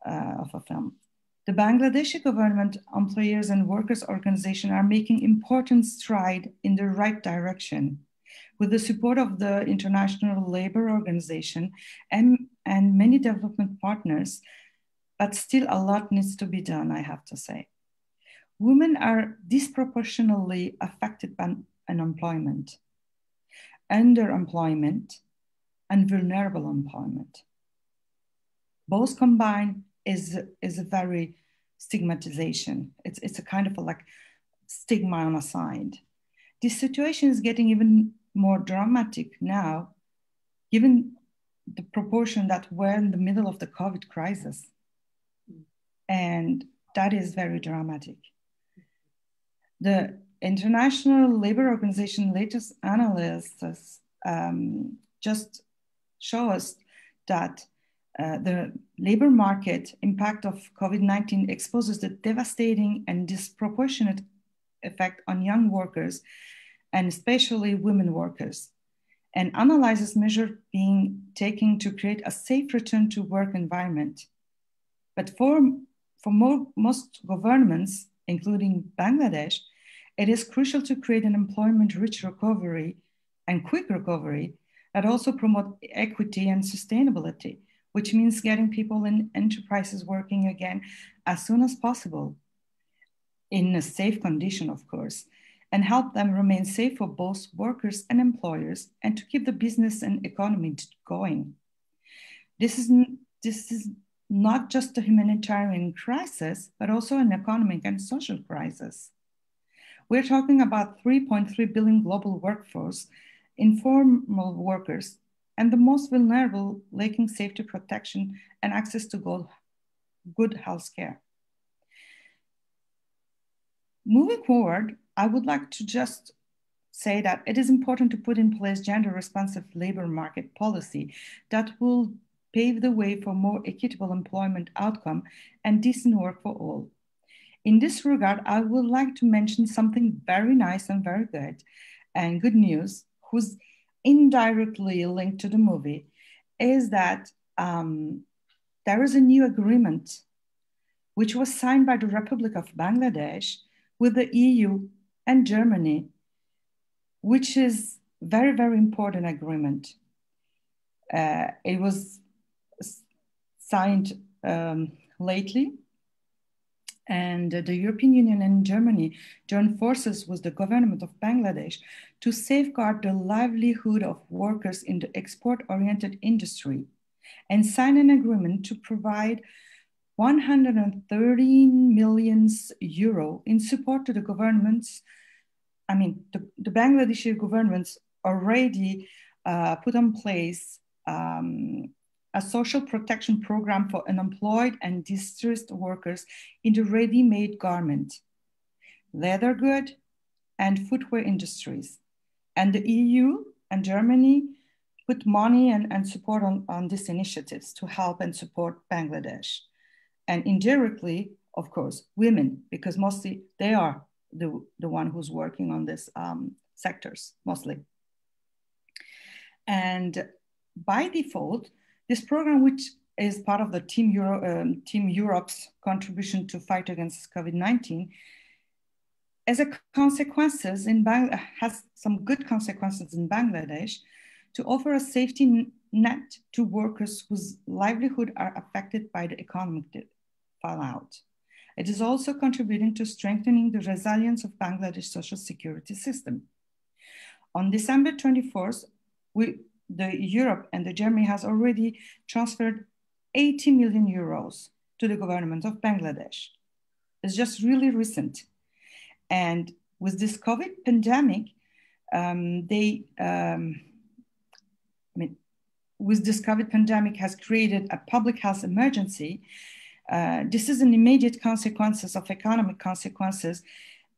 uh, of a film. The Bangladeshi government, employers and workers organization are making important stride in the right direction with the support of the International Labor Organization and, and many development partners, but still a lot needs to be done, I have to say. Women are disproportionately affected by unemployment, underemployment, and vulnerable employment. Both combined is, is a very stigmatization. It's, it's a kind of a like stigma on a side. This situation is getting even more dramatic now, given the proportion that we're in the middle of the COVID crisis. And that is very dramatic. The International Labor Organization latest analysis um, just show us that uh, the labor market impact of COVID-19 exposes the devastating and disproportionate effect on young workers and especially women workers and analyzes measures being taken to create a safe return to work environment. But for, for more, most governments, including Bangladesh, it is crucial to create an employment-rich recovery and quick recovery that also promote equity and sustainability, which means getting people in enterprises working again as soon as possible in a safe condition, of course, and help them remain safe for both workers and employers and to keep the business and economy going. This is, this is not just a humanitarian crisis, but also an economic and social crisis. We're talking about 3.3 billion global workforce, informal workers, and the most vulnerable lacking safety protection and access to good, good health care. Moving forward, I would like to just say that it is important to put in place gender responsive labor market policy that will pave the way for more equitable employment outcome and decent work for all. In this regard, I would like to mention something very nice and very good and good news, who's indirectly linked to the movie, is that um, there is a new agreement which was signed by the Republic of Bangladesh with the EU and Germany, which is very, very important agreement. Uh, it was signed um, lately and the European Union and Germany joined forces with the government of Bangladesh to safeguard the livelihood of workers in the export-oriented industry and sign an agreement to provide 113 million euro in support to the governments. I mean, the, the Bangladeshi governments already uh, put in place um, a social protection program for unemployed and distressed workers in the ready-made garment, leather good, and footwear industries. And the EU and Germany put money and, and support on, on these initiatives to help and support Bangladesh. And indirectly, of course, women, because mostly they are the, the one who's working on these um, sectors, mostly. And by default, this program, which is part of the Team, Euro, um, Team Europe's contribution to fight against COVID-19, as a consequences in Bang has some good consequences in Bangladesh to offer a safety net to workers whose livelihood are affected by the economic fallout. It is also contributing to strengthening the resilience of Bangladesh social security system. On December 24th, we, the Europe and the Germany has already transferred 80 million euros to the government of Bangladesh. It's just really recent. And with this COVID pandemic, um, they, um, I mean, with this COVID pandemic has created a public health emergency. Uh, this is an immediate consequences of economic consequences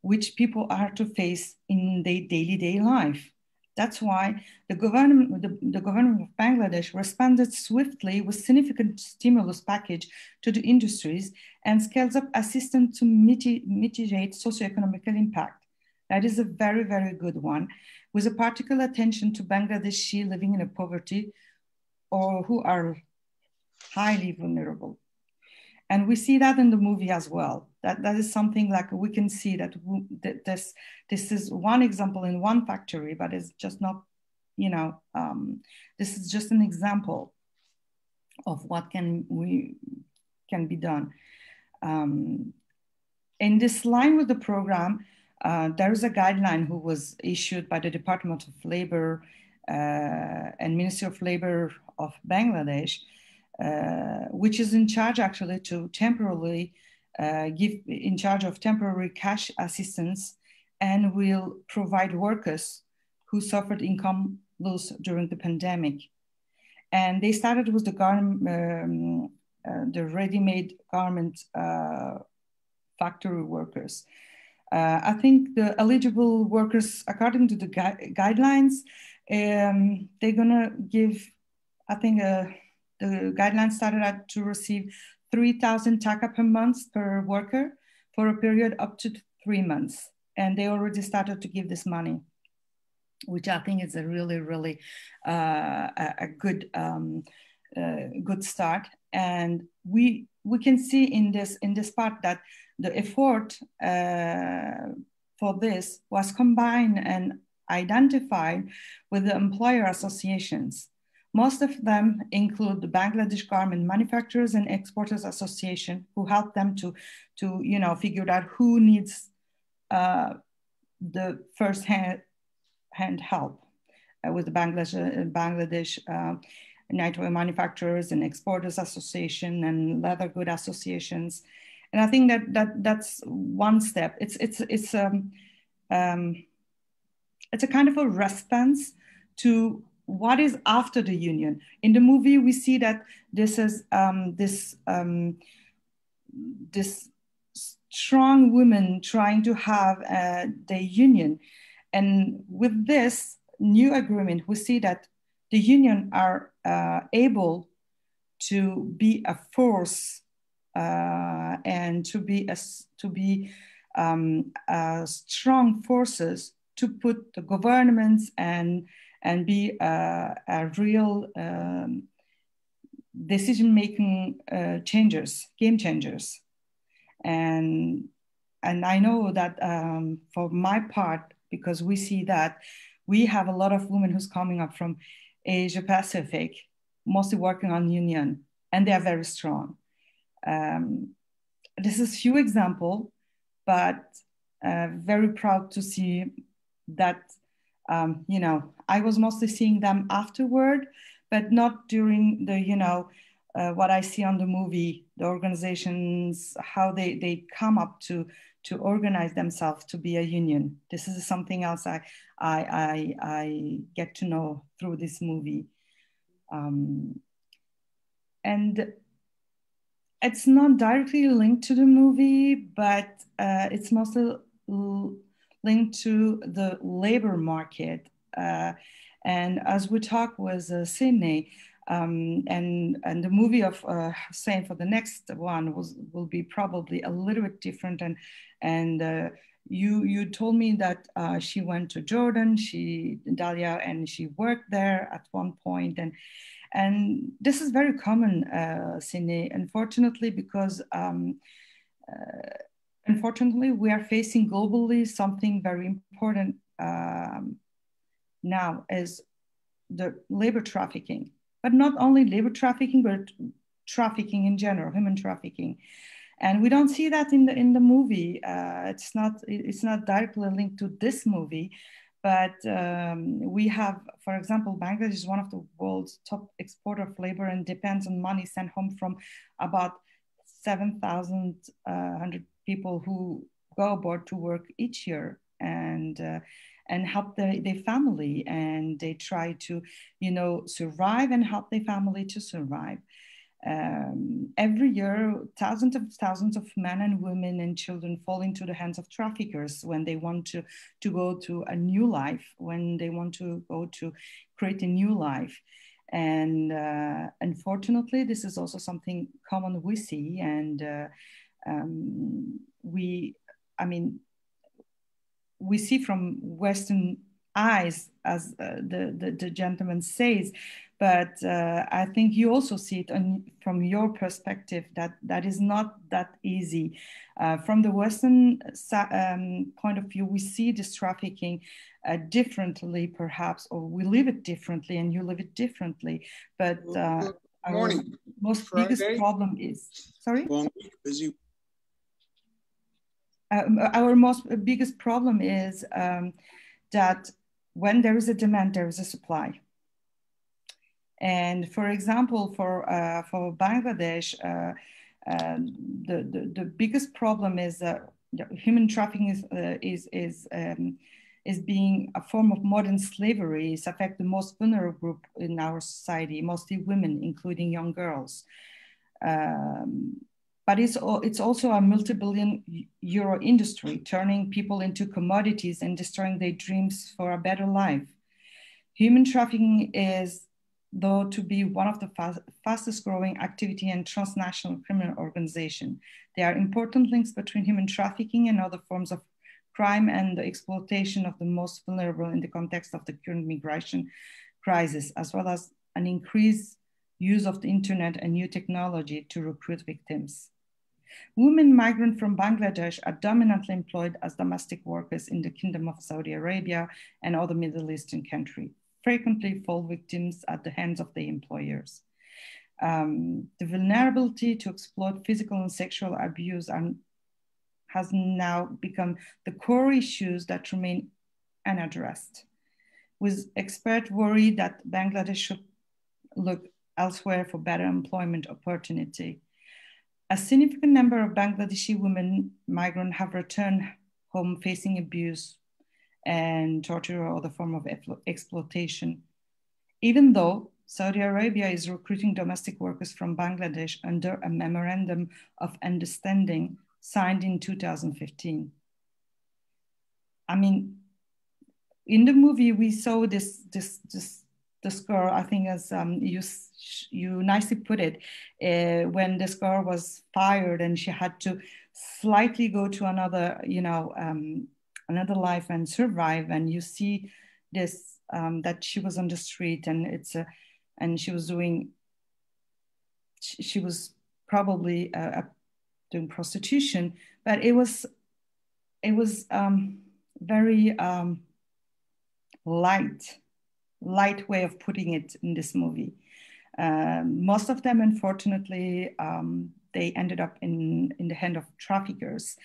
which people are to face in their daily day life. That's why the government, the, the, government of Bangladesh responded swiftly with significant stimulus package to the industries and scales up assistance to mitigate, mitigate socioeconomic impact. That is a very, very good one, with a particular attention to Bangladeshi living in poverty or who are highly vulnerable. And we see that in the movie as well. That, that is something like we can see that, that this, this is one example in one factory, but it's just not, you know, um, this is just an example of what can we can be done. Um, in this line with the program, uh, there is a guideline who was issued by the Department of Labor uh, and Ministry of Labor of Bangladesh, which is in charge actually to temporarily uh, give in charge of temporary cash assistance and will provide workers who suffered income loss during the pandemic. And they started with the garment, um, uh, the ready-made garment uh, factory workers. Uh, I think the eligible workers, according to the gui guidelines, um, they're gonna give, I think the guidelines started at to receive 3,000 taka per month per worker for a period up to three months. And they already started to give this money, which I think is a really, really uh, a, a, good, um, uh, good start. And we we can see in this in this part that the effort uh, for this was combined and identified with the employer associations. Most of them include the Bangladesh Garment Manufacturers and Exporters Association, who help them to, to you know, figure out who needs uh, the first hand, hand help uh, with the Bangladesh, uh, Bangladesh uh, nightwear manufacturers and exporters association and leather good associations. And i think that that that's one step. It's it's it's um, um it's a kind of a response to what is after the union? In the movie we see that this is um, this um, this strong women trying to have uh, the union. And with this new agreement we see that the union are uh, able to be a force uh, and to be a, to be um, strong forces to put the governments and and be a, a real um, decision making uh, changers, game changers, and and I know that um, for my part because we see that we have a lot of women who's coming up from Asia Pacific, mostly working on union, and they are very strong. Um, this is few example, but uh, very proud to see that. Um, you know, I was mostly seeing them afterward, but not during the you know uh, what I see on the movie, the organizations, how they they come up to to organize themselves to be a union. This is something else I, I, I, I get to know through this movie. Um, and it's not directly linked to the movie, but uh, it's mostly linked to the labor market. Uh, and as we talk with uh, Sydney, um, and and the movie of uh, for the next one was will be probably a little bit different and and uh, you you told me that uh, she went to Jordan she Dalia and she worked there at one point. point and and this is very common uh, Sydney unfortunately because um, uh, unfortunately we are facing globally something very important um, now is the labor trafficking but not only labor trafficking, but trafficking in general, human trafficking. And we don't see that in the in the movie. Uh, it's not it's not directly linked to this movie, but um, we have, for example, Bangladesh is one of the world's top exporter of labor and depends on money sent home from about 7,100 uh, people who go abroad to work each year. And uh, and help their, their family. And they try to you know survive and help their family to survive. Um, every year thousands of thousands of men and women and children fall into the hands of traffickers when they want to to go to a new life when they want to go to create a new life. And uh, unfortunately this is also something common we see. And uh, um, we i mean we see from Western eyes, as uh, the, the, the, gentleman says, but uh, I think you also see it on, from your perspective that that is not that easy. Uh, from the Western um, point of view, we see this trafficking uh, differently, perhaps, or we live it differently, and you live it differently. But uh, morning. most Friday. biggest problem is sorry. Long week, busy um, our most biggest problem is um, that when there is a demand, there is a supply. And for example, for uh, for Bangladesh, uh, uh, the, the, the biggest problem is that human trafficking is uh, is is um, is being a form of modern slavery. It's affect the most vulnerable group in our society, mostly women, including young girls. Um, but it's, it's also a multi-billion euro industry, turning people into commodities and destroying their dreams for a better life. Human trafficking is, though, to be one of the fast, fastest growing activity and transnational criminal organization. There are important links between human trafficking and other forms of crime and the exploitation of the most vulnerable in the context of the current migration crisis, as well as an increased use of the internet and new technology to recruit victims. Women migrant from Bangladesh are dominantly employed as domestic workers in the Kingdom of Saudi Arabia and other Middle Eastern countries, frequently fall victims at the hands of their employers. Um, the vulnerability to exploit physical and sexual abuse has now become the core issues that remain unaddressed, with experts worried that Bangladesh should look elsewhere for better employment opportunity. A significant number of Bangladeshi women migrants have returned home facing abuse and torture or other form of exploitation. Even though Saudi Arabia is recruiting domestic workers from Bangladesh under a memorandum of understanding signed in 2015. I mean, in the movie, we saw this, this, this this girl, I think as um, you, you nicely put it, uh, when this girl was fired and she had to slightly go to another, you know, um, another life and survive. And you see this, um, that she was on the street and it's a, and she was doing, she, she was probably uh, doing prostitution, but it was, it was um, very um, light light way of putting it in this movie. Um, most of them, unfortunately, um, they ended up in, in the hand of traffickers.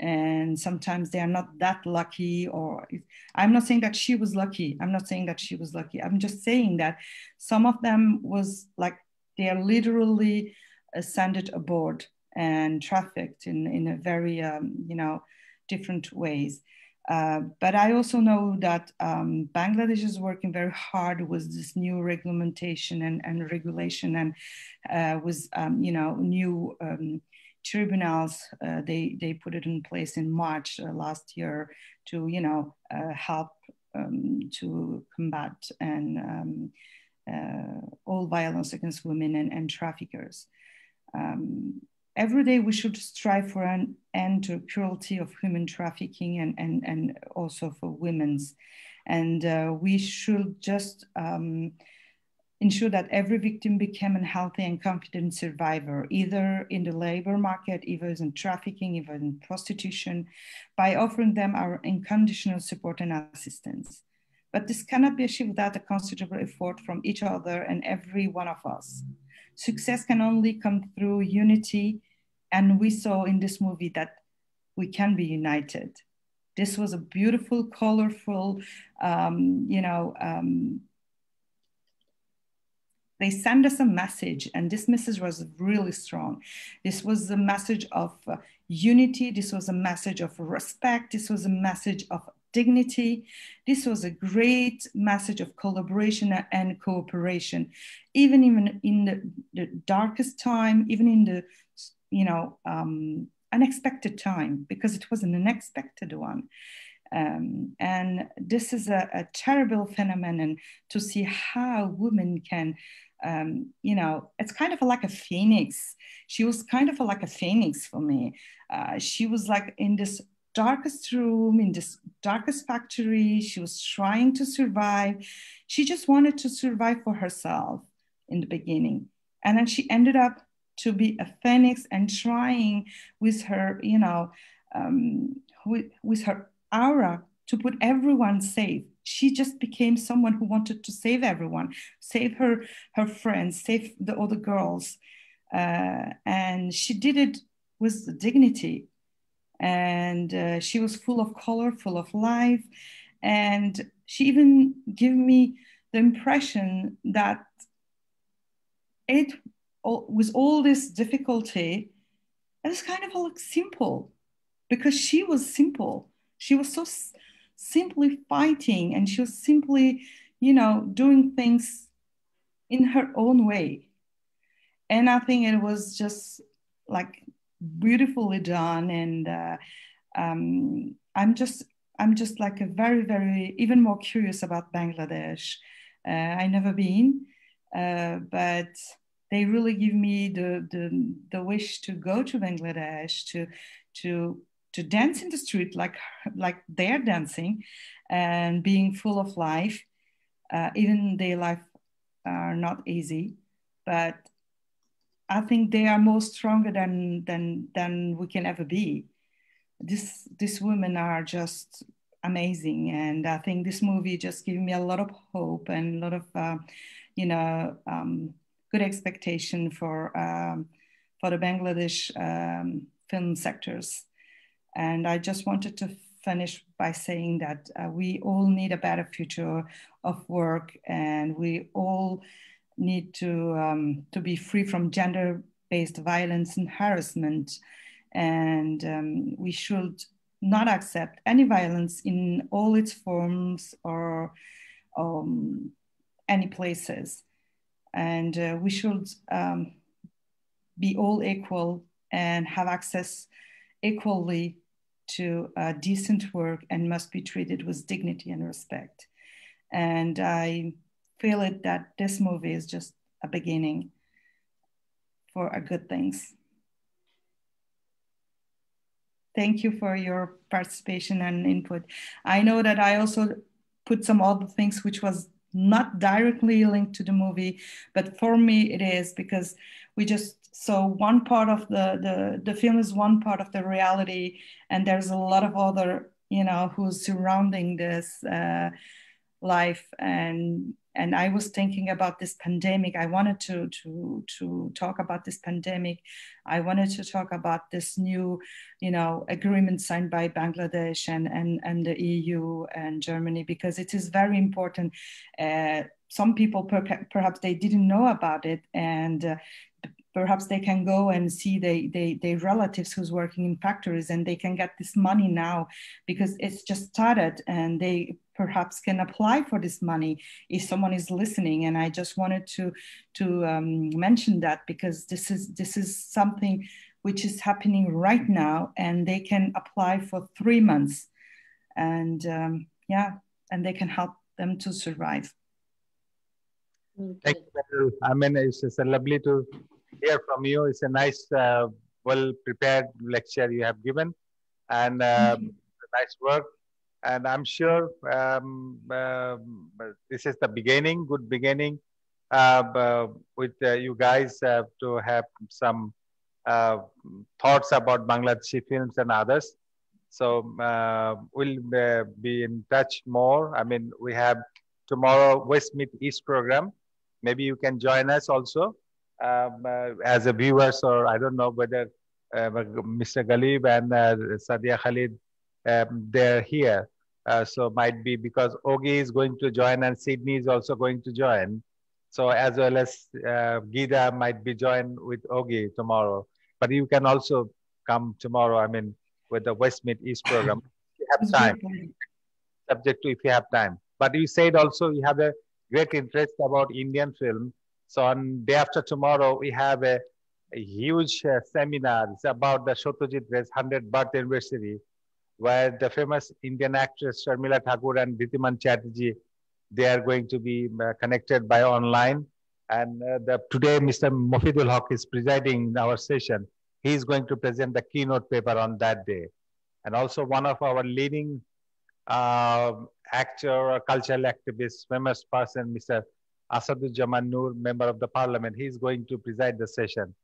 And sometimes they are not that lucky, or I'm not saying that she was lucky. I'm not saying that she was lucky. I'm just saying that some of them was like they are literally ascended aboard and trafficked in, in a very, um, you know, different ways. Uh, but I also know that um, Bangladesh is working very hard with this new regulation and, and regulation and uh, with, um, you know, new um, tribunals. Uh, they, they put it in place in March uh, last year to, you know, uh, help um, to combat and um, all violence against women and, and traffickers. Um, every day we should strive for an end to cruelty of human trafficking and, and, and also for women's. And uh, we should just um, ensure that every victim become a healthy and confident survivor, either in the labor market, either in trafficking, either in prostitution, by offering them our unconditional support and assistance. But this cannot be achieved without a considerable effort from each other and every one of us. Success can only come through unity and we saw in this movie that we can be united. This was a beautiful, colorful, um, you know, um, they send us a message, and this message was really strong. This was a message of uh, unity. This was a message of respect. This was a message of dignity. This was a great message of collaboration and cooperation. Even even in the, the darkest time, even in the you know, um, unexpected time because it was an unexpected one. Um, and this is a, a, terrible phenomenon to see how women can, um, you know, it's kind of like a phoenix. She was kind of like a phoenix for me. Uh, she was like in this darkest room, in this darkest factory. She was trying to survive. She just wanted to survive for herself in the beginning. And then she ended up to be a phoenix and trying with her, you know, um, with, with her aura to put everyone safe. She just became someone who wanted to save everyone, save her, her friends, save the other girls. Uh, and she did it with dignity. And uh, she was full of color, full of life. And she even gave me the impression that it all, with all this difficulty, it was kind of like simple because she was simple. She was so s- simply fighting and she was simply, you know, doing things in her own way. And I think it was just like beautifully done, and uh, um, I'm just I'm just like a very very even more curious about Bangladesh. Uh, I never been, uh, but they really give me the, the the wish to go to Bangladesh to to to dance in the street like like they're dancing and being full of life. Uh, even their life are not easy but i think they are more stronger than than than we can ever be. This these women are just amazing and i think this movie just gave me a lot of hope and a lot of uh, you know um, good expectation for um, for the bangladesh um, film sectors and I just wanted to finish by saying that uh, we all need a better future of work and we all need to, um, to be free from gender-based violence and harassment. And um, we should not accept any violence in all its forms or um, any places. And uh, we should um, be all equal and have access equally to uh, decent work and must be treated with dignity and respect. And I feel it that this movie is just a beginning for a good things. Thank you for your participation and input. I know that I also put some other things which was not directly linked to the movie, but for me it is because we just so one part of the, the the film is one part of the reality and there's a lot of other you know who's surrounding this uh, life and and i was thinking about this pandemic. I wanted to to to talk about this pandemic. I wanted to talk about this new you know agreement signed by bangladesh and and, and the eu and germany because it is very important. Uh, some people per- perhaps they didn't know about it and uh, perhaps they can go and see their they, they relatives who's working in factories and they can get this money now because it's just started and they perhaps can apply for this money if someone is listening. And i just wanted to to um, mention that because this is this is something which is happening right now and they can apply for three months. And um, yeah and they can help them to survive. Thank you. I mean, it's, it's lovely to hear from you. It's a nice, uh, well prepared lecture you have given, and um, nice work. And I'm sure um, uh, this is the beginning, good beginning uh, with uh, you guys uh, to have some uh, thoughts about Bangladeshi films and others. So we'll be in touch more. I mean, we have tomorrow West Meets East program. Maybe you can join us also um, uh, as a viewers, or I don't know whether uh, Mr. Ghalib and uh, Sadia Khalid, um, they're here. Uh, so might be because Ogi is going to join and Sydney is also going to join. So as well as uh, Gyda might be joined with Ogi tomorrow. But you can also come tomorrow, I mean, with the West Meets East program. *coughs* if you have time, subject to if you have time. But you said also you have a great interest about Indian film. So on day after tomorrow, we have a, a huge uh, seminar. It's about the Satyajit Ray's 100th birth anniversary, where the famous Indian actress Sharmila Thakur and Dhritiman Chatterjee, they are going to be uh, connected by online. And uh, the, today, Mr. Mofidul Haque is presiding our session. He is going to present the keynote paper on that day. And also one of our leading uh, actor or cultural activist, famous person, Mr. Asaduzzaman Noor, member of the parliament, he's going to preside the session.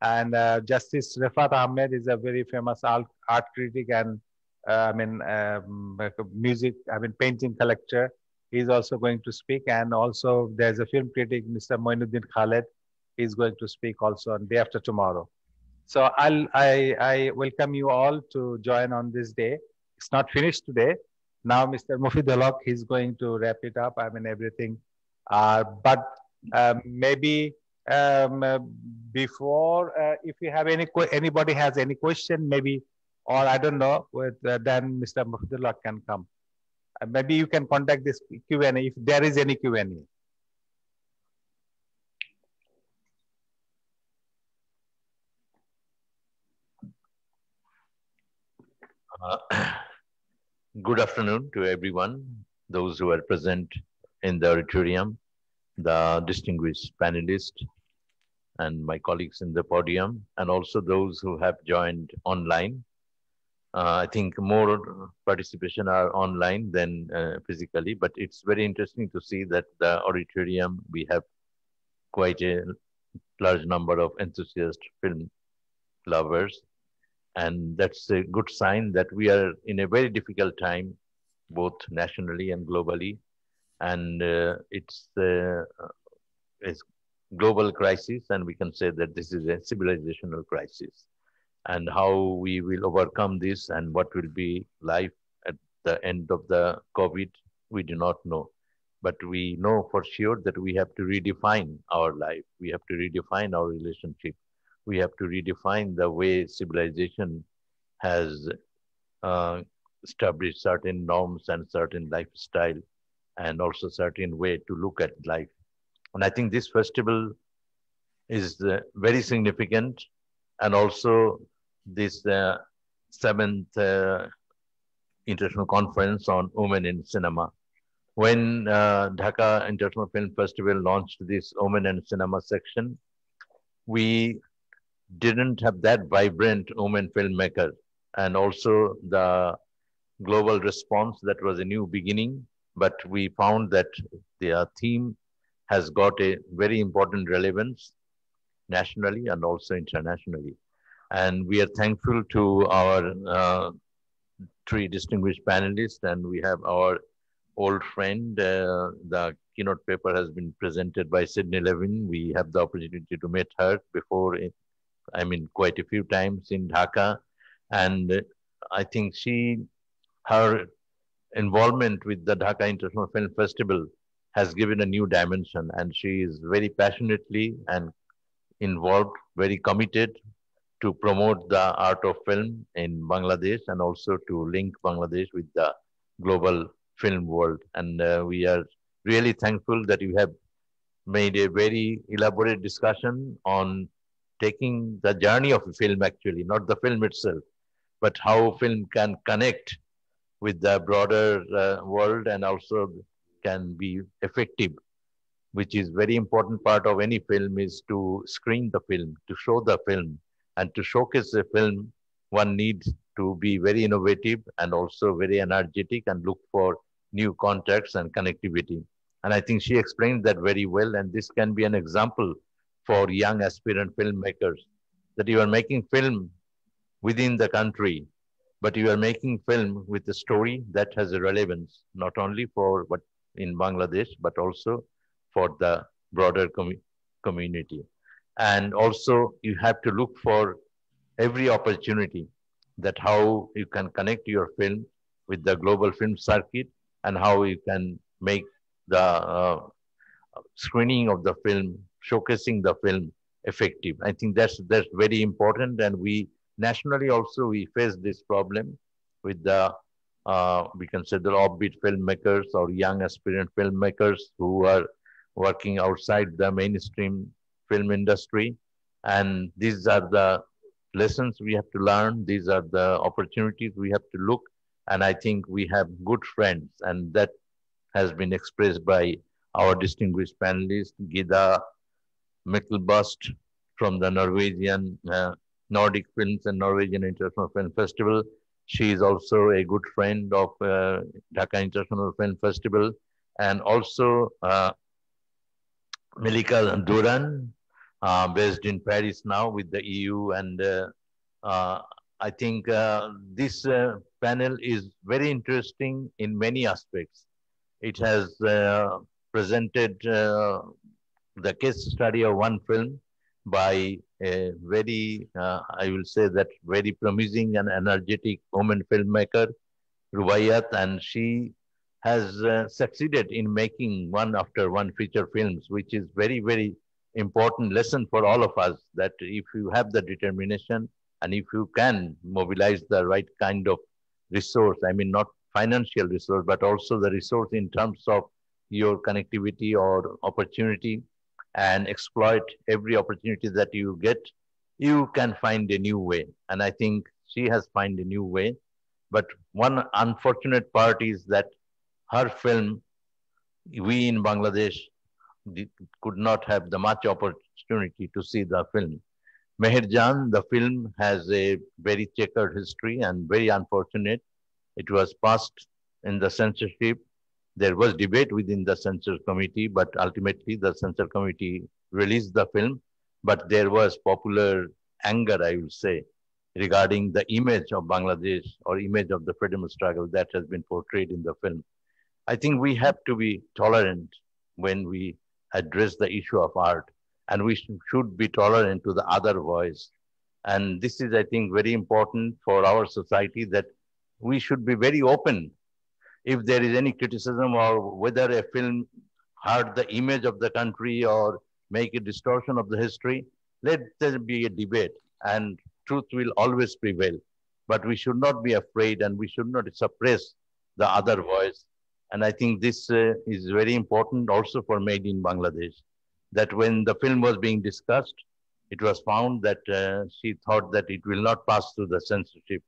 And uh, Justice Refat Ahmed is a very famous art, critic and uh, I mean um, music, I mean painting collector. He's also going to speak. And also there's a film critic, Mr. Moinuddin Khaled. He's going to speak also on day after tomorrow. So I'll, I, I welcome you all to join on this day. It's not finished today. Now Mr. Mofidul Haque, he's going to wrap it up. I mean, everything but um, maybe um, uh, before, uh, if you have any, anybody has any question, maybe, or I don't know, with, then Mr. Mofidul can come. maybe you can contact this Q&A if there is any Q&A. Uh, *coughs* good afternoon to everyone, those who are present in the auditorium, the distinguished panelists, and my colleagues in the podium, and also those who have joined online. Uh, I think more participation are online than uh, physically, but it's very interesting to see that the auditorium, we have quite a large number of enthusiast film lovers. And that's a good sign that we are in a very difficult time, both nationally and globally. And uh, it's, uh, it's global crisis, and we can say that this is a civilizational crisis. And how we will overcome this and what will be life at the end of the COVID, we do not know. But we know for sure that we have to redefine our life. We have to redefine our relationship. We have to redefine the way civilization has uh, established certain norms and certain lifestyle and also certain way to look at life and I think this festival is uh, very significant. And also this uh, seventh uh, international conference on women in cinema. When uh, Dhaka International Film Festival launched this women in cinema section, we didn't have that vibrant women filmmaker and also the global response that was a new beginning but we found that the theme has got a very important relevance nationally and also internationally. And we are thankful to our uh, three distinguished panelists, and we have our old friend. Uh, the keynote paper has been presented by Sydney Levine. We have the opportunity to meet her before, I mean, quite a few times in Dhaka. And I think she, her involvement with the Dhaka International Film Festival has given a new dimension and she is very passionately and involved, very committed to promote the art of film in Bangladesh and also to link Bangladesh with the global film world. And uh, we are really thankful that you have made a very elaborate discussion on taking the journey of film actually, not the film itself, but how film can connect with the broader uh, world and also can be effective, which is very important part of any film is to screen the film, to show the film and to showcase the film, one needs to be very innovative and also very energetic and look for new contacts and connectivity. And I think she explained that very well. And this can be an example for young aspirant filmmakers that you are making film within the country, but you are making film with a story that has a relevance, not only for what in Bangladesh, but also for the broader com community. And also you have to look for every opportunity that how you can connect your film with the global film circuit and how you can make the uh, screening of the film, showcasing the film effective. I think that's that's very important. And we nationally also we face this problem with the uh, we consider offbeat filmmakers or young aspirant filmmakers who are working outside the mainstream film industry. And these are the lessons we have to learn. These are the opportunities we have to look. And I think we have good friends, and that has been expressed by our distinguished panelist, Gyda Myklebust from the Norwegian uh, Nordic Films and Norwegian International Film Festival, she is also a good friend of uh, Dhaka International Film Festival and also uh, Melika Duran, uh, based in Paris now with the EU. And uh, uh, I think uh, this panel is very interesting in many aspects. It has presented the case study of one film by a very, uh, I will say that very promising and energetic woman filmmaker, Rubaiyat, and she has uh, succeeded in making one after one feature films, which is very, very important lesson for all of us that if you have the determination and if you can mobilize the right kind of resource, I mean, not financial resource, but also the resource in terms of your connectivity or opportunity, and exploit every opportunity that you get, you can find a new way. And I think she has found a new way. But one unfortunate part is that her film, we in Bangladesh could not have the much opportunity to see the film. Meherjaan, the film has a very checkered history and very unfortunate. It was passed in the censorship. There was debate within the censor committee, but ultimately the censor committee released the film. But there was popular anger, I will say, regarding the image of Bangladesh or image of the freedom struggle that has been portrayed in the film. I think we have to be tolerant when we address the issue of art and we should be tolerant to the other voice. And this is, I think, very important for our society that we should be very open. If there is any criticism or whether a film hurt the image of the country or make a distortion of the history, let there be a debate and truth will always prevail. But we should not be afraid and we should not suppress the other voice. And I think this uh, is very important also for Made in Bangladesh that when the film was being discussed, it was found that uh, she thought that it will not pass through the censorship.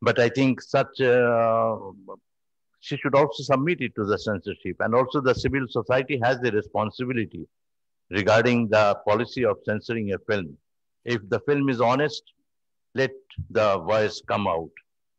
But I think such, uh, she should also submit it to the censorship. And also the civil society has the responsibility regarding the policy of censoring a film. If the film is honest, let the voice come out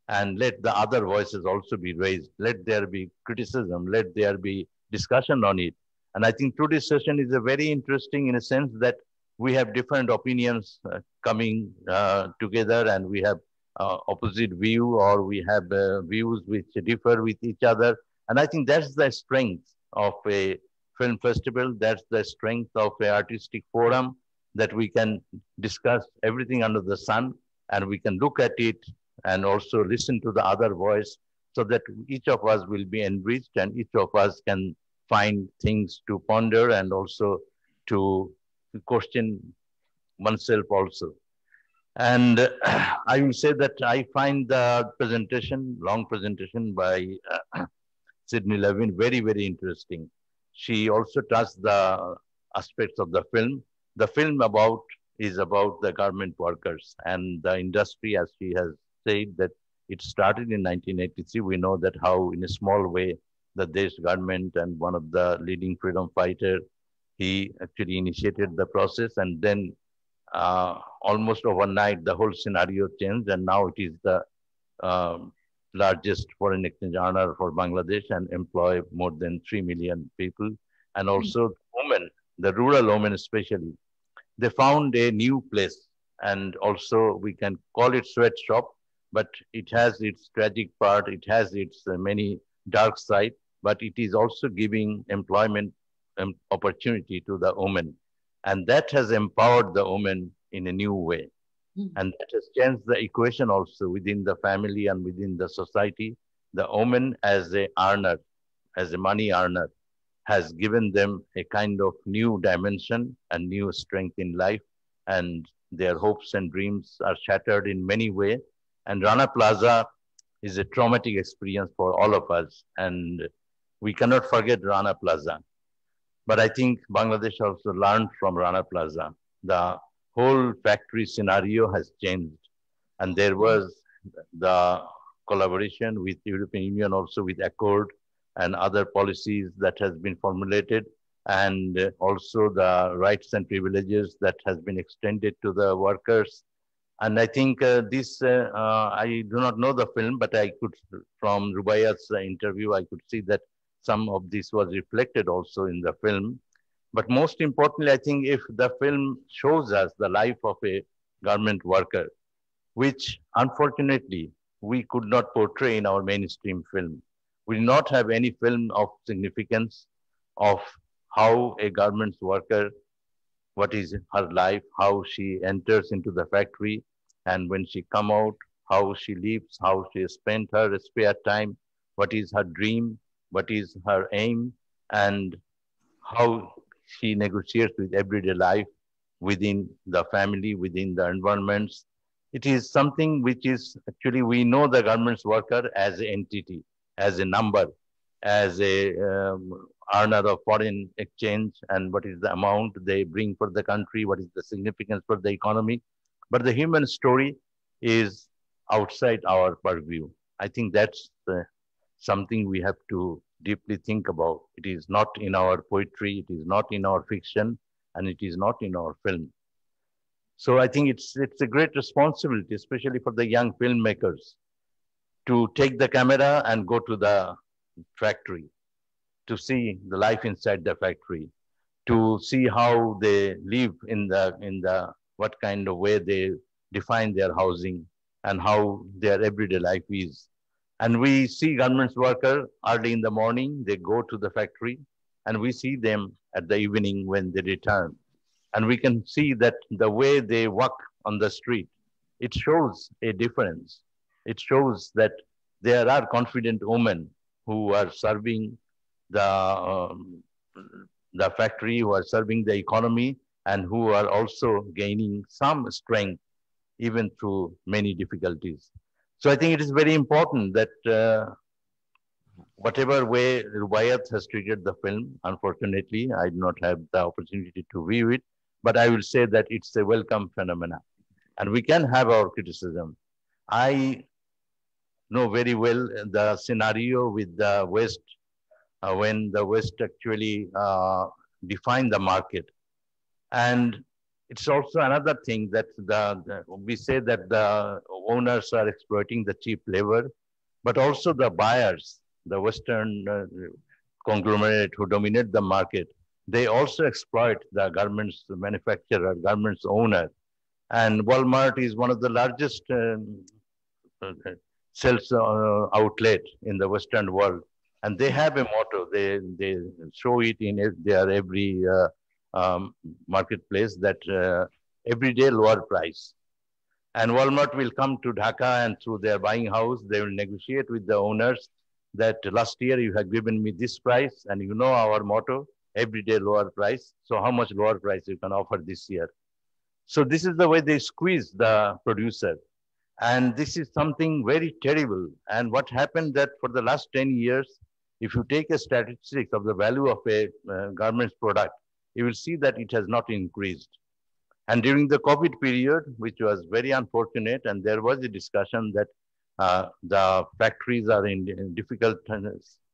and let the other voices also be raised. Let there be criticism, let there be discussion on it. And I think today's session is a very interesting in a sense that we have different opinions uh, coming uh, together and we have uh, opposite view or we have uh, views which differ with each other. And I think that's the strength of a film festival. That's the strength of a artistic forum that we can discuss everything under the sun and we can look at it and also listen to the other voice so that each of us will be enriched and each of us can find things to ponder and also to question oneself also. And uh, *clears throat* I will say that I find the presentation, long presentation by uh, *clears throat* Sydney Levine, very, very interesting. She also touched the aspects of the film. The film about is about the garment workers and the industry, as she has said, that it started in 1983. We know that how, in a small way, the Desh government and one of the leading freedom fighter, he actually initiated the process and then uh, almost overnight the whole scenario changed and now it is the uh, largest foreign exchange earner for Bangladesh and employ more than 3 million people. And hmm. also women, the rural women especially, they found a new place and also we can call it sweatshop, but it has its tragic part, it has its uh, many dark side, but it is also giving employment um, opportunity to the women. And that has empowered the women in a new way. Mm. And that has changed the equation also within the family and within the society. The woman as a earner, as a money earner, has given them a kind of new dimension and new strength in life. And their hopes and dreams are shattered in many ways. And Rana Plaza is a traumatic experience for all of us. And we cannot forget Rana Plaza. But I think Bangladesh also learned from Rana Plaza. The whole factory scenario has changed. And there was the collaboration with European Union, also with Accord and other policies that has been formulated and also the rights and privileges that has been extended to the workers and I think uh, this, uh, uh, I do not know the film, but I could, from Rubaiyat's interview, I could see that some of this was reflected also in the film. But most importantly, I think if the film shows us the life of a government worker, which unfortunately we could not portray in our mainstream film. We do not have any film of significance of how a government worker, what is her life, how she enters into the factory, and when she come out, how she lives, how she spent her spare time, what is her dream, what is her aim, and how she negotiates with everyday life within the family, within the environments. It is something which is actually, we know the government's worker as an entity, as a number, as a um, earner of foreign exchange, and what is the amount they bring for the country, what is the significance for the economy. But the human story is outside our purview. I think that's uh, something we have to deeply think about. It is not in our poetry, it is not in our fiction, and it is not in our film. So I think it's it's a great responsibility, especially for the young filmmakers, to take the camera and go to the factory, to see the life inside the factory, to see how they live in the in the what kind of way they define their housing and how their everyday life is. And we see garments worker early in the morning, they go to the factory and we see them at the evening when they return. And we can see that the way they walk on the street, it shows a difference. It shows that there are confident women who are serving the, um, the factory, who are serving the economy, and who are also gaining some strength even through many difficulties. So I think it is very important that uh, whatever way Rubaiyat has treated the film, unfortunately, I do not have the opportunity to view it, but I will say that it's a welcome phenomena. And we can have our criticism. I know very well the scenario with the West, uh, when the West actually uh, defined the market. And it's also another thing that the, the, we say that the owners are exploiting the cheap labor, but also the buyers, the Western uh, conglomerate who dominate the market, they also exploit the garments manufacturer, garments owner. And Walmart is one of the largest um, uh, sales uh, outlet in the Western world. And they have a motto, they, they show it in their every uh, um, marketplace that uh, everyday lower price. And Walmart will come to Dhaka and through their buying house, they will negotiate with the owners that last year you have given me this price and you know our motto, everyday lower price. So how much lower price you can offer this year? So this is the way they squeeze the producer. And this is something very terrible. And what happened that for the last 10 years, if you take a statistics of the value of a uh, garments product, you will see that it has not increased. And during the COVID period, which was very unfortunate, and there was a discussion that uh, the factories are in, in difficult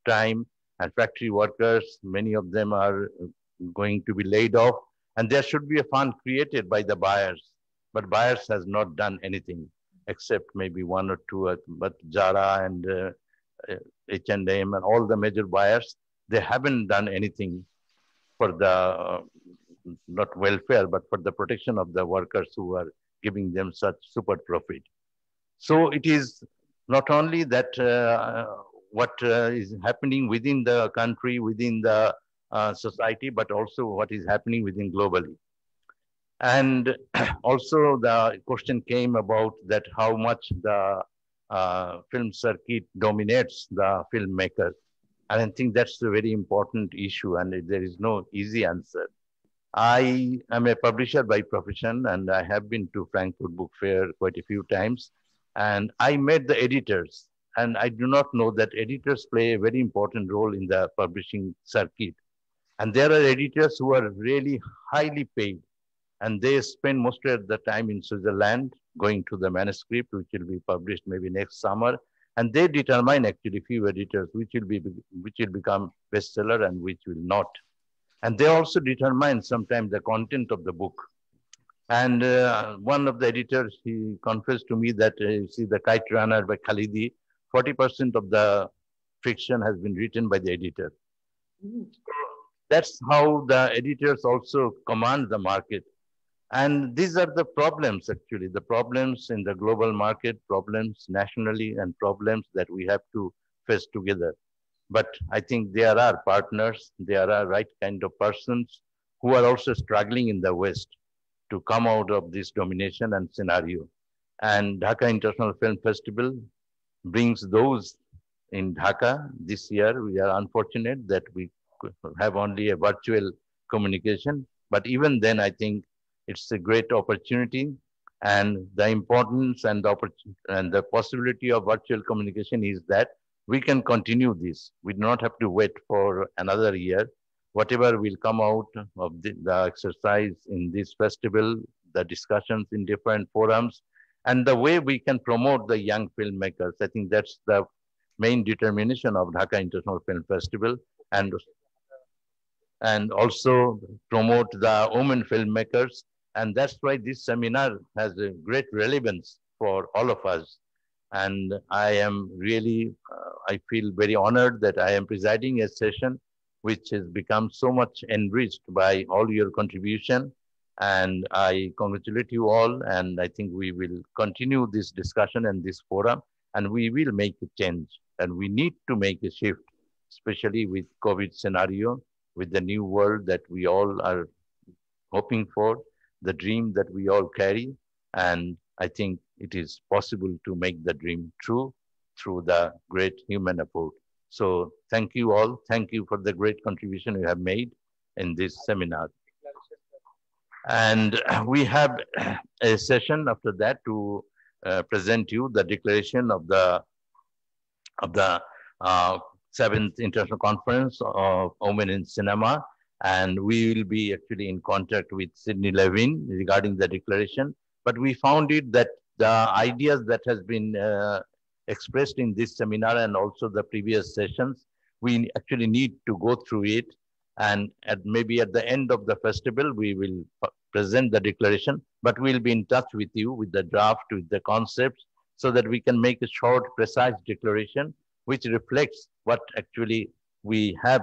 time and factory workers, many of them are going to be laid off and there should be a fund created by the buyers, but buyers has not done anything except maybe one or two, uh, but Zara and uh, H&M and all the major buyers, they haven't done anything for the uh, not welfare, but for the protection of the workers who are giving them such super profit. So it is not only that uh, what uh, is happening within the country, within the uh, society, but also what is happening within globally. And *clears throat* also the question came about that how much the uh, film circuit dominates the filmmaker. And I think that's a very important issue, and there is no easy answer. I am a publisher by profession, and I have been to Frankfurt Book Fair quite a few times. And I met the editors, and I do not know that editors play a very important role in the publishing circuit. And there are editors who are really highly paid, and they spend most of the time in Switzerland going to the manuscript, which will be published maybe next summer and they determine actually few editors which will be which will become bestseller and which will not. And they also determine sometimes the content of the book. And uh, one of the editors he confessed to me that uh, you see the kite runner by khalidi 40% of the fiction has been written by the editor. Mm. that's how the editors also command the market and these are the problems, actually, the problems in the global market, problems nationally, and problems that we have to face together. But I think there are partners, there are right kind of persons who are also struggling in the West to come out of this domination and scenario. And Dhaka International Film Festival brings those in Dhaka. This year, we are unfortunate that we have only a virtual communication. But even then, I think it's a great opportunity and the importance and the, opportunity and the possibility of virtual communication is that we can continue this. We do not have to wait for another year. Whatever will come out of the, the exercise in this festival, the discussions in different forums, and the way we can promote the young filmmakers. I think that's the main determination of Dhaka International Film Festival and and also promote the women filmmakers. And that's why this seminar has a great relevance for all of us. And I am really, uh, I feel very honored that I am presiding a session which has become so much enriched by all your contribution. And I congratulate you all. And I think we will continue this discussion and this forum, and we will make a change. And we need to make a shift, especially with COVID scenario, with the new world that we all are hoping for, the dream that we all carry. And I think it is possible to make the dream true through the great human effort. So thank you all. Thank you for the great contribution you have made in this seminar. And we have a session after that to uh, present you the declaration of the of the uh, seventh international conference of women in cinema. And we will be actually in contact with Sydney Levine regarding the declaration. But we found it that the ideas that has been uh, expressed in this seminar and also the previous sessions, we actually need to go through it. And at maybe at the end of the festival, we will present the declaration, but we'll be in touch with you with the draft, with the concepts, so that we can make a short, precise declaration which reflects what actually we have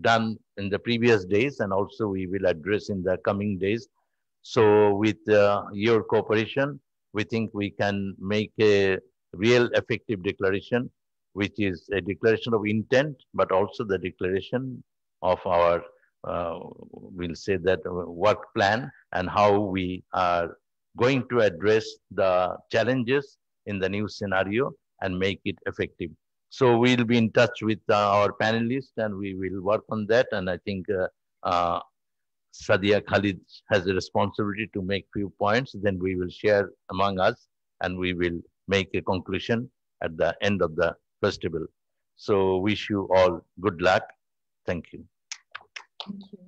done in the previous days and also we will address in the coming days. So with uh, your cooperation, we think we can make a real effective declaration, which is a declaration of intent, but also the declaration of our, uh, we'll say that uh, work plan and how we are going to address the challenges in the new scenario and make it effective. So we'll be in touch with uh, our panelists and we will work on that. And I think uh, uh, Sadia Khalid has a responsibility to make few points. Then we will share among us and we will make a conclusion at the end of the festival. So wish you all good luck. Thank you. Thank you.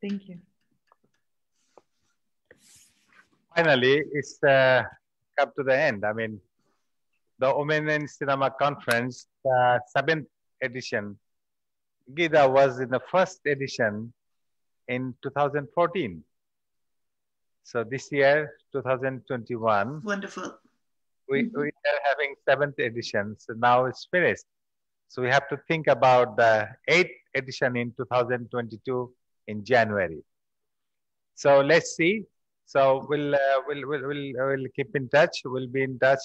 Thank you. Finally, it's uh, come to the end. I mean, the Women in Cinema Conference, the seventh edition. Gyda was in the first edition in 2014. So this year, 2021. Wonderful. We, we are having seventh edition. So now it's finished. So we have to think about the eighth edition in 2022 in January. So let's see. So we'll, uh, we'll, we'll, we'll, we'll keep in touch. We'll be in touch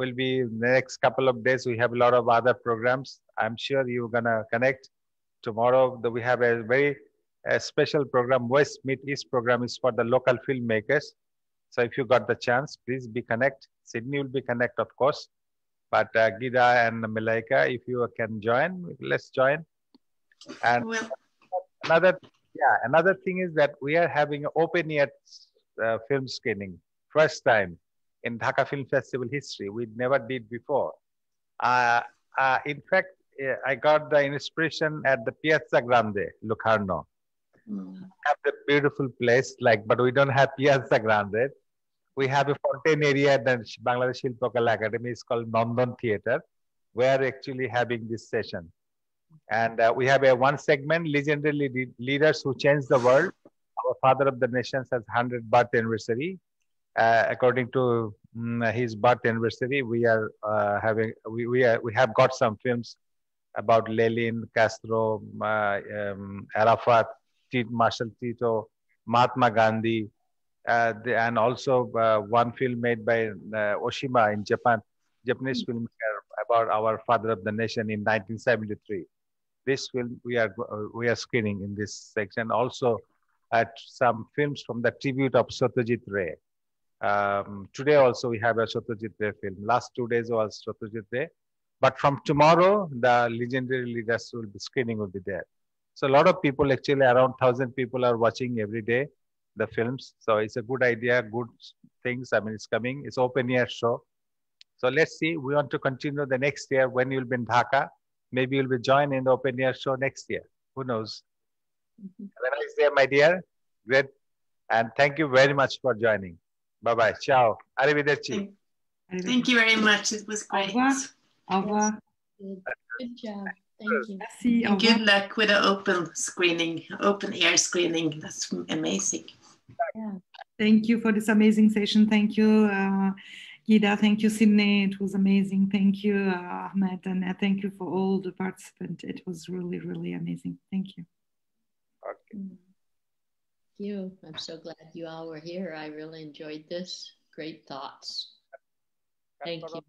will be next couple of days. We have a lot of other programs. I'm sure you're gonna connect tomorrow. We have a very a special program. West Meet East program is for the local filmmakers. So if you got the chance, please be connect. Sydney will be connect, of course. But uh, Gyda and Malaika, if you can join, let's join. And well. another, yeah, another thing is that we are having open air uh, film screening, first time in Dhaka Film Festival history. We never did before. Uh, uh, in fact, I got the inspiration at the Piazza Grande, Locarno. Mm. Have the beautiful place, like, but we don't have Piazza Grande. We have a fountain area at the Bangladesh Shilpakala Academy. It's called Nandan Theatre. We are actually having this session. And uh, we have a one segment, legendary leaders who changed the world. Our father of the nations has 100 birth anniversary uh, according to um, his birth anniversary, we are uh, having we we, are, we have got some films about Lenin, Castro, uh, um, Arafat, Marshal Tito, Mahatma Gandhi, uh, the, and also uh, one film made by Oshima in Japan, Japanese filmmaker about our father of the nation in 1973. This film we are we are screening in this section. Also, at some films from the tribute of Satyajit Ray. Um, today also we have a Satyajit Ray film. Last two days was Satyajit Ray. But from tomorrow, the legendary leaders will be screening will be there. So a lot of people, actually around 1,000 people are watching every day the films. So it's a good idea, good things. I mean, it's coming. It's open air show. So let's see. We want to continue the next year when you'll be in Dhaka. Maybe you'll be joined in the open air show next year. Who knows? Mm -hmm. Have a nice day, my dear. Great. And thank you very much for joining. Bye bye. Ciao. Arrivederci. Thank you very much. It was Au great. revoir. Au revoir. Good, good job. Thank you. Merci. Au And good luck with the open screening, open air screening. That's amazing. Yeah. Thank you for this amazing session. Thank you, uh, Gyda. Thank you, Sydney. It was amazing. Thank you, uh, Ahmed. And uh, thank you for all the participants. It was really, really amazing. Thank you. Okay. Thank you. I'm so glad you all were here. I really enjoyed this. Great thoughts. Thank you.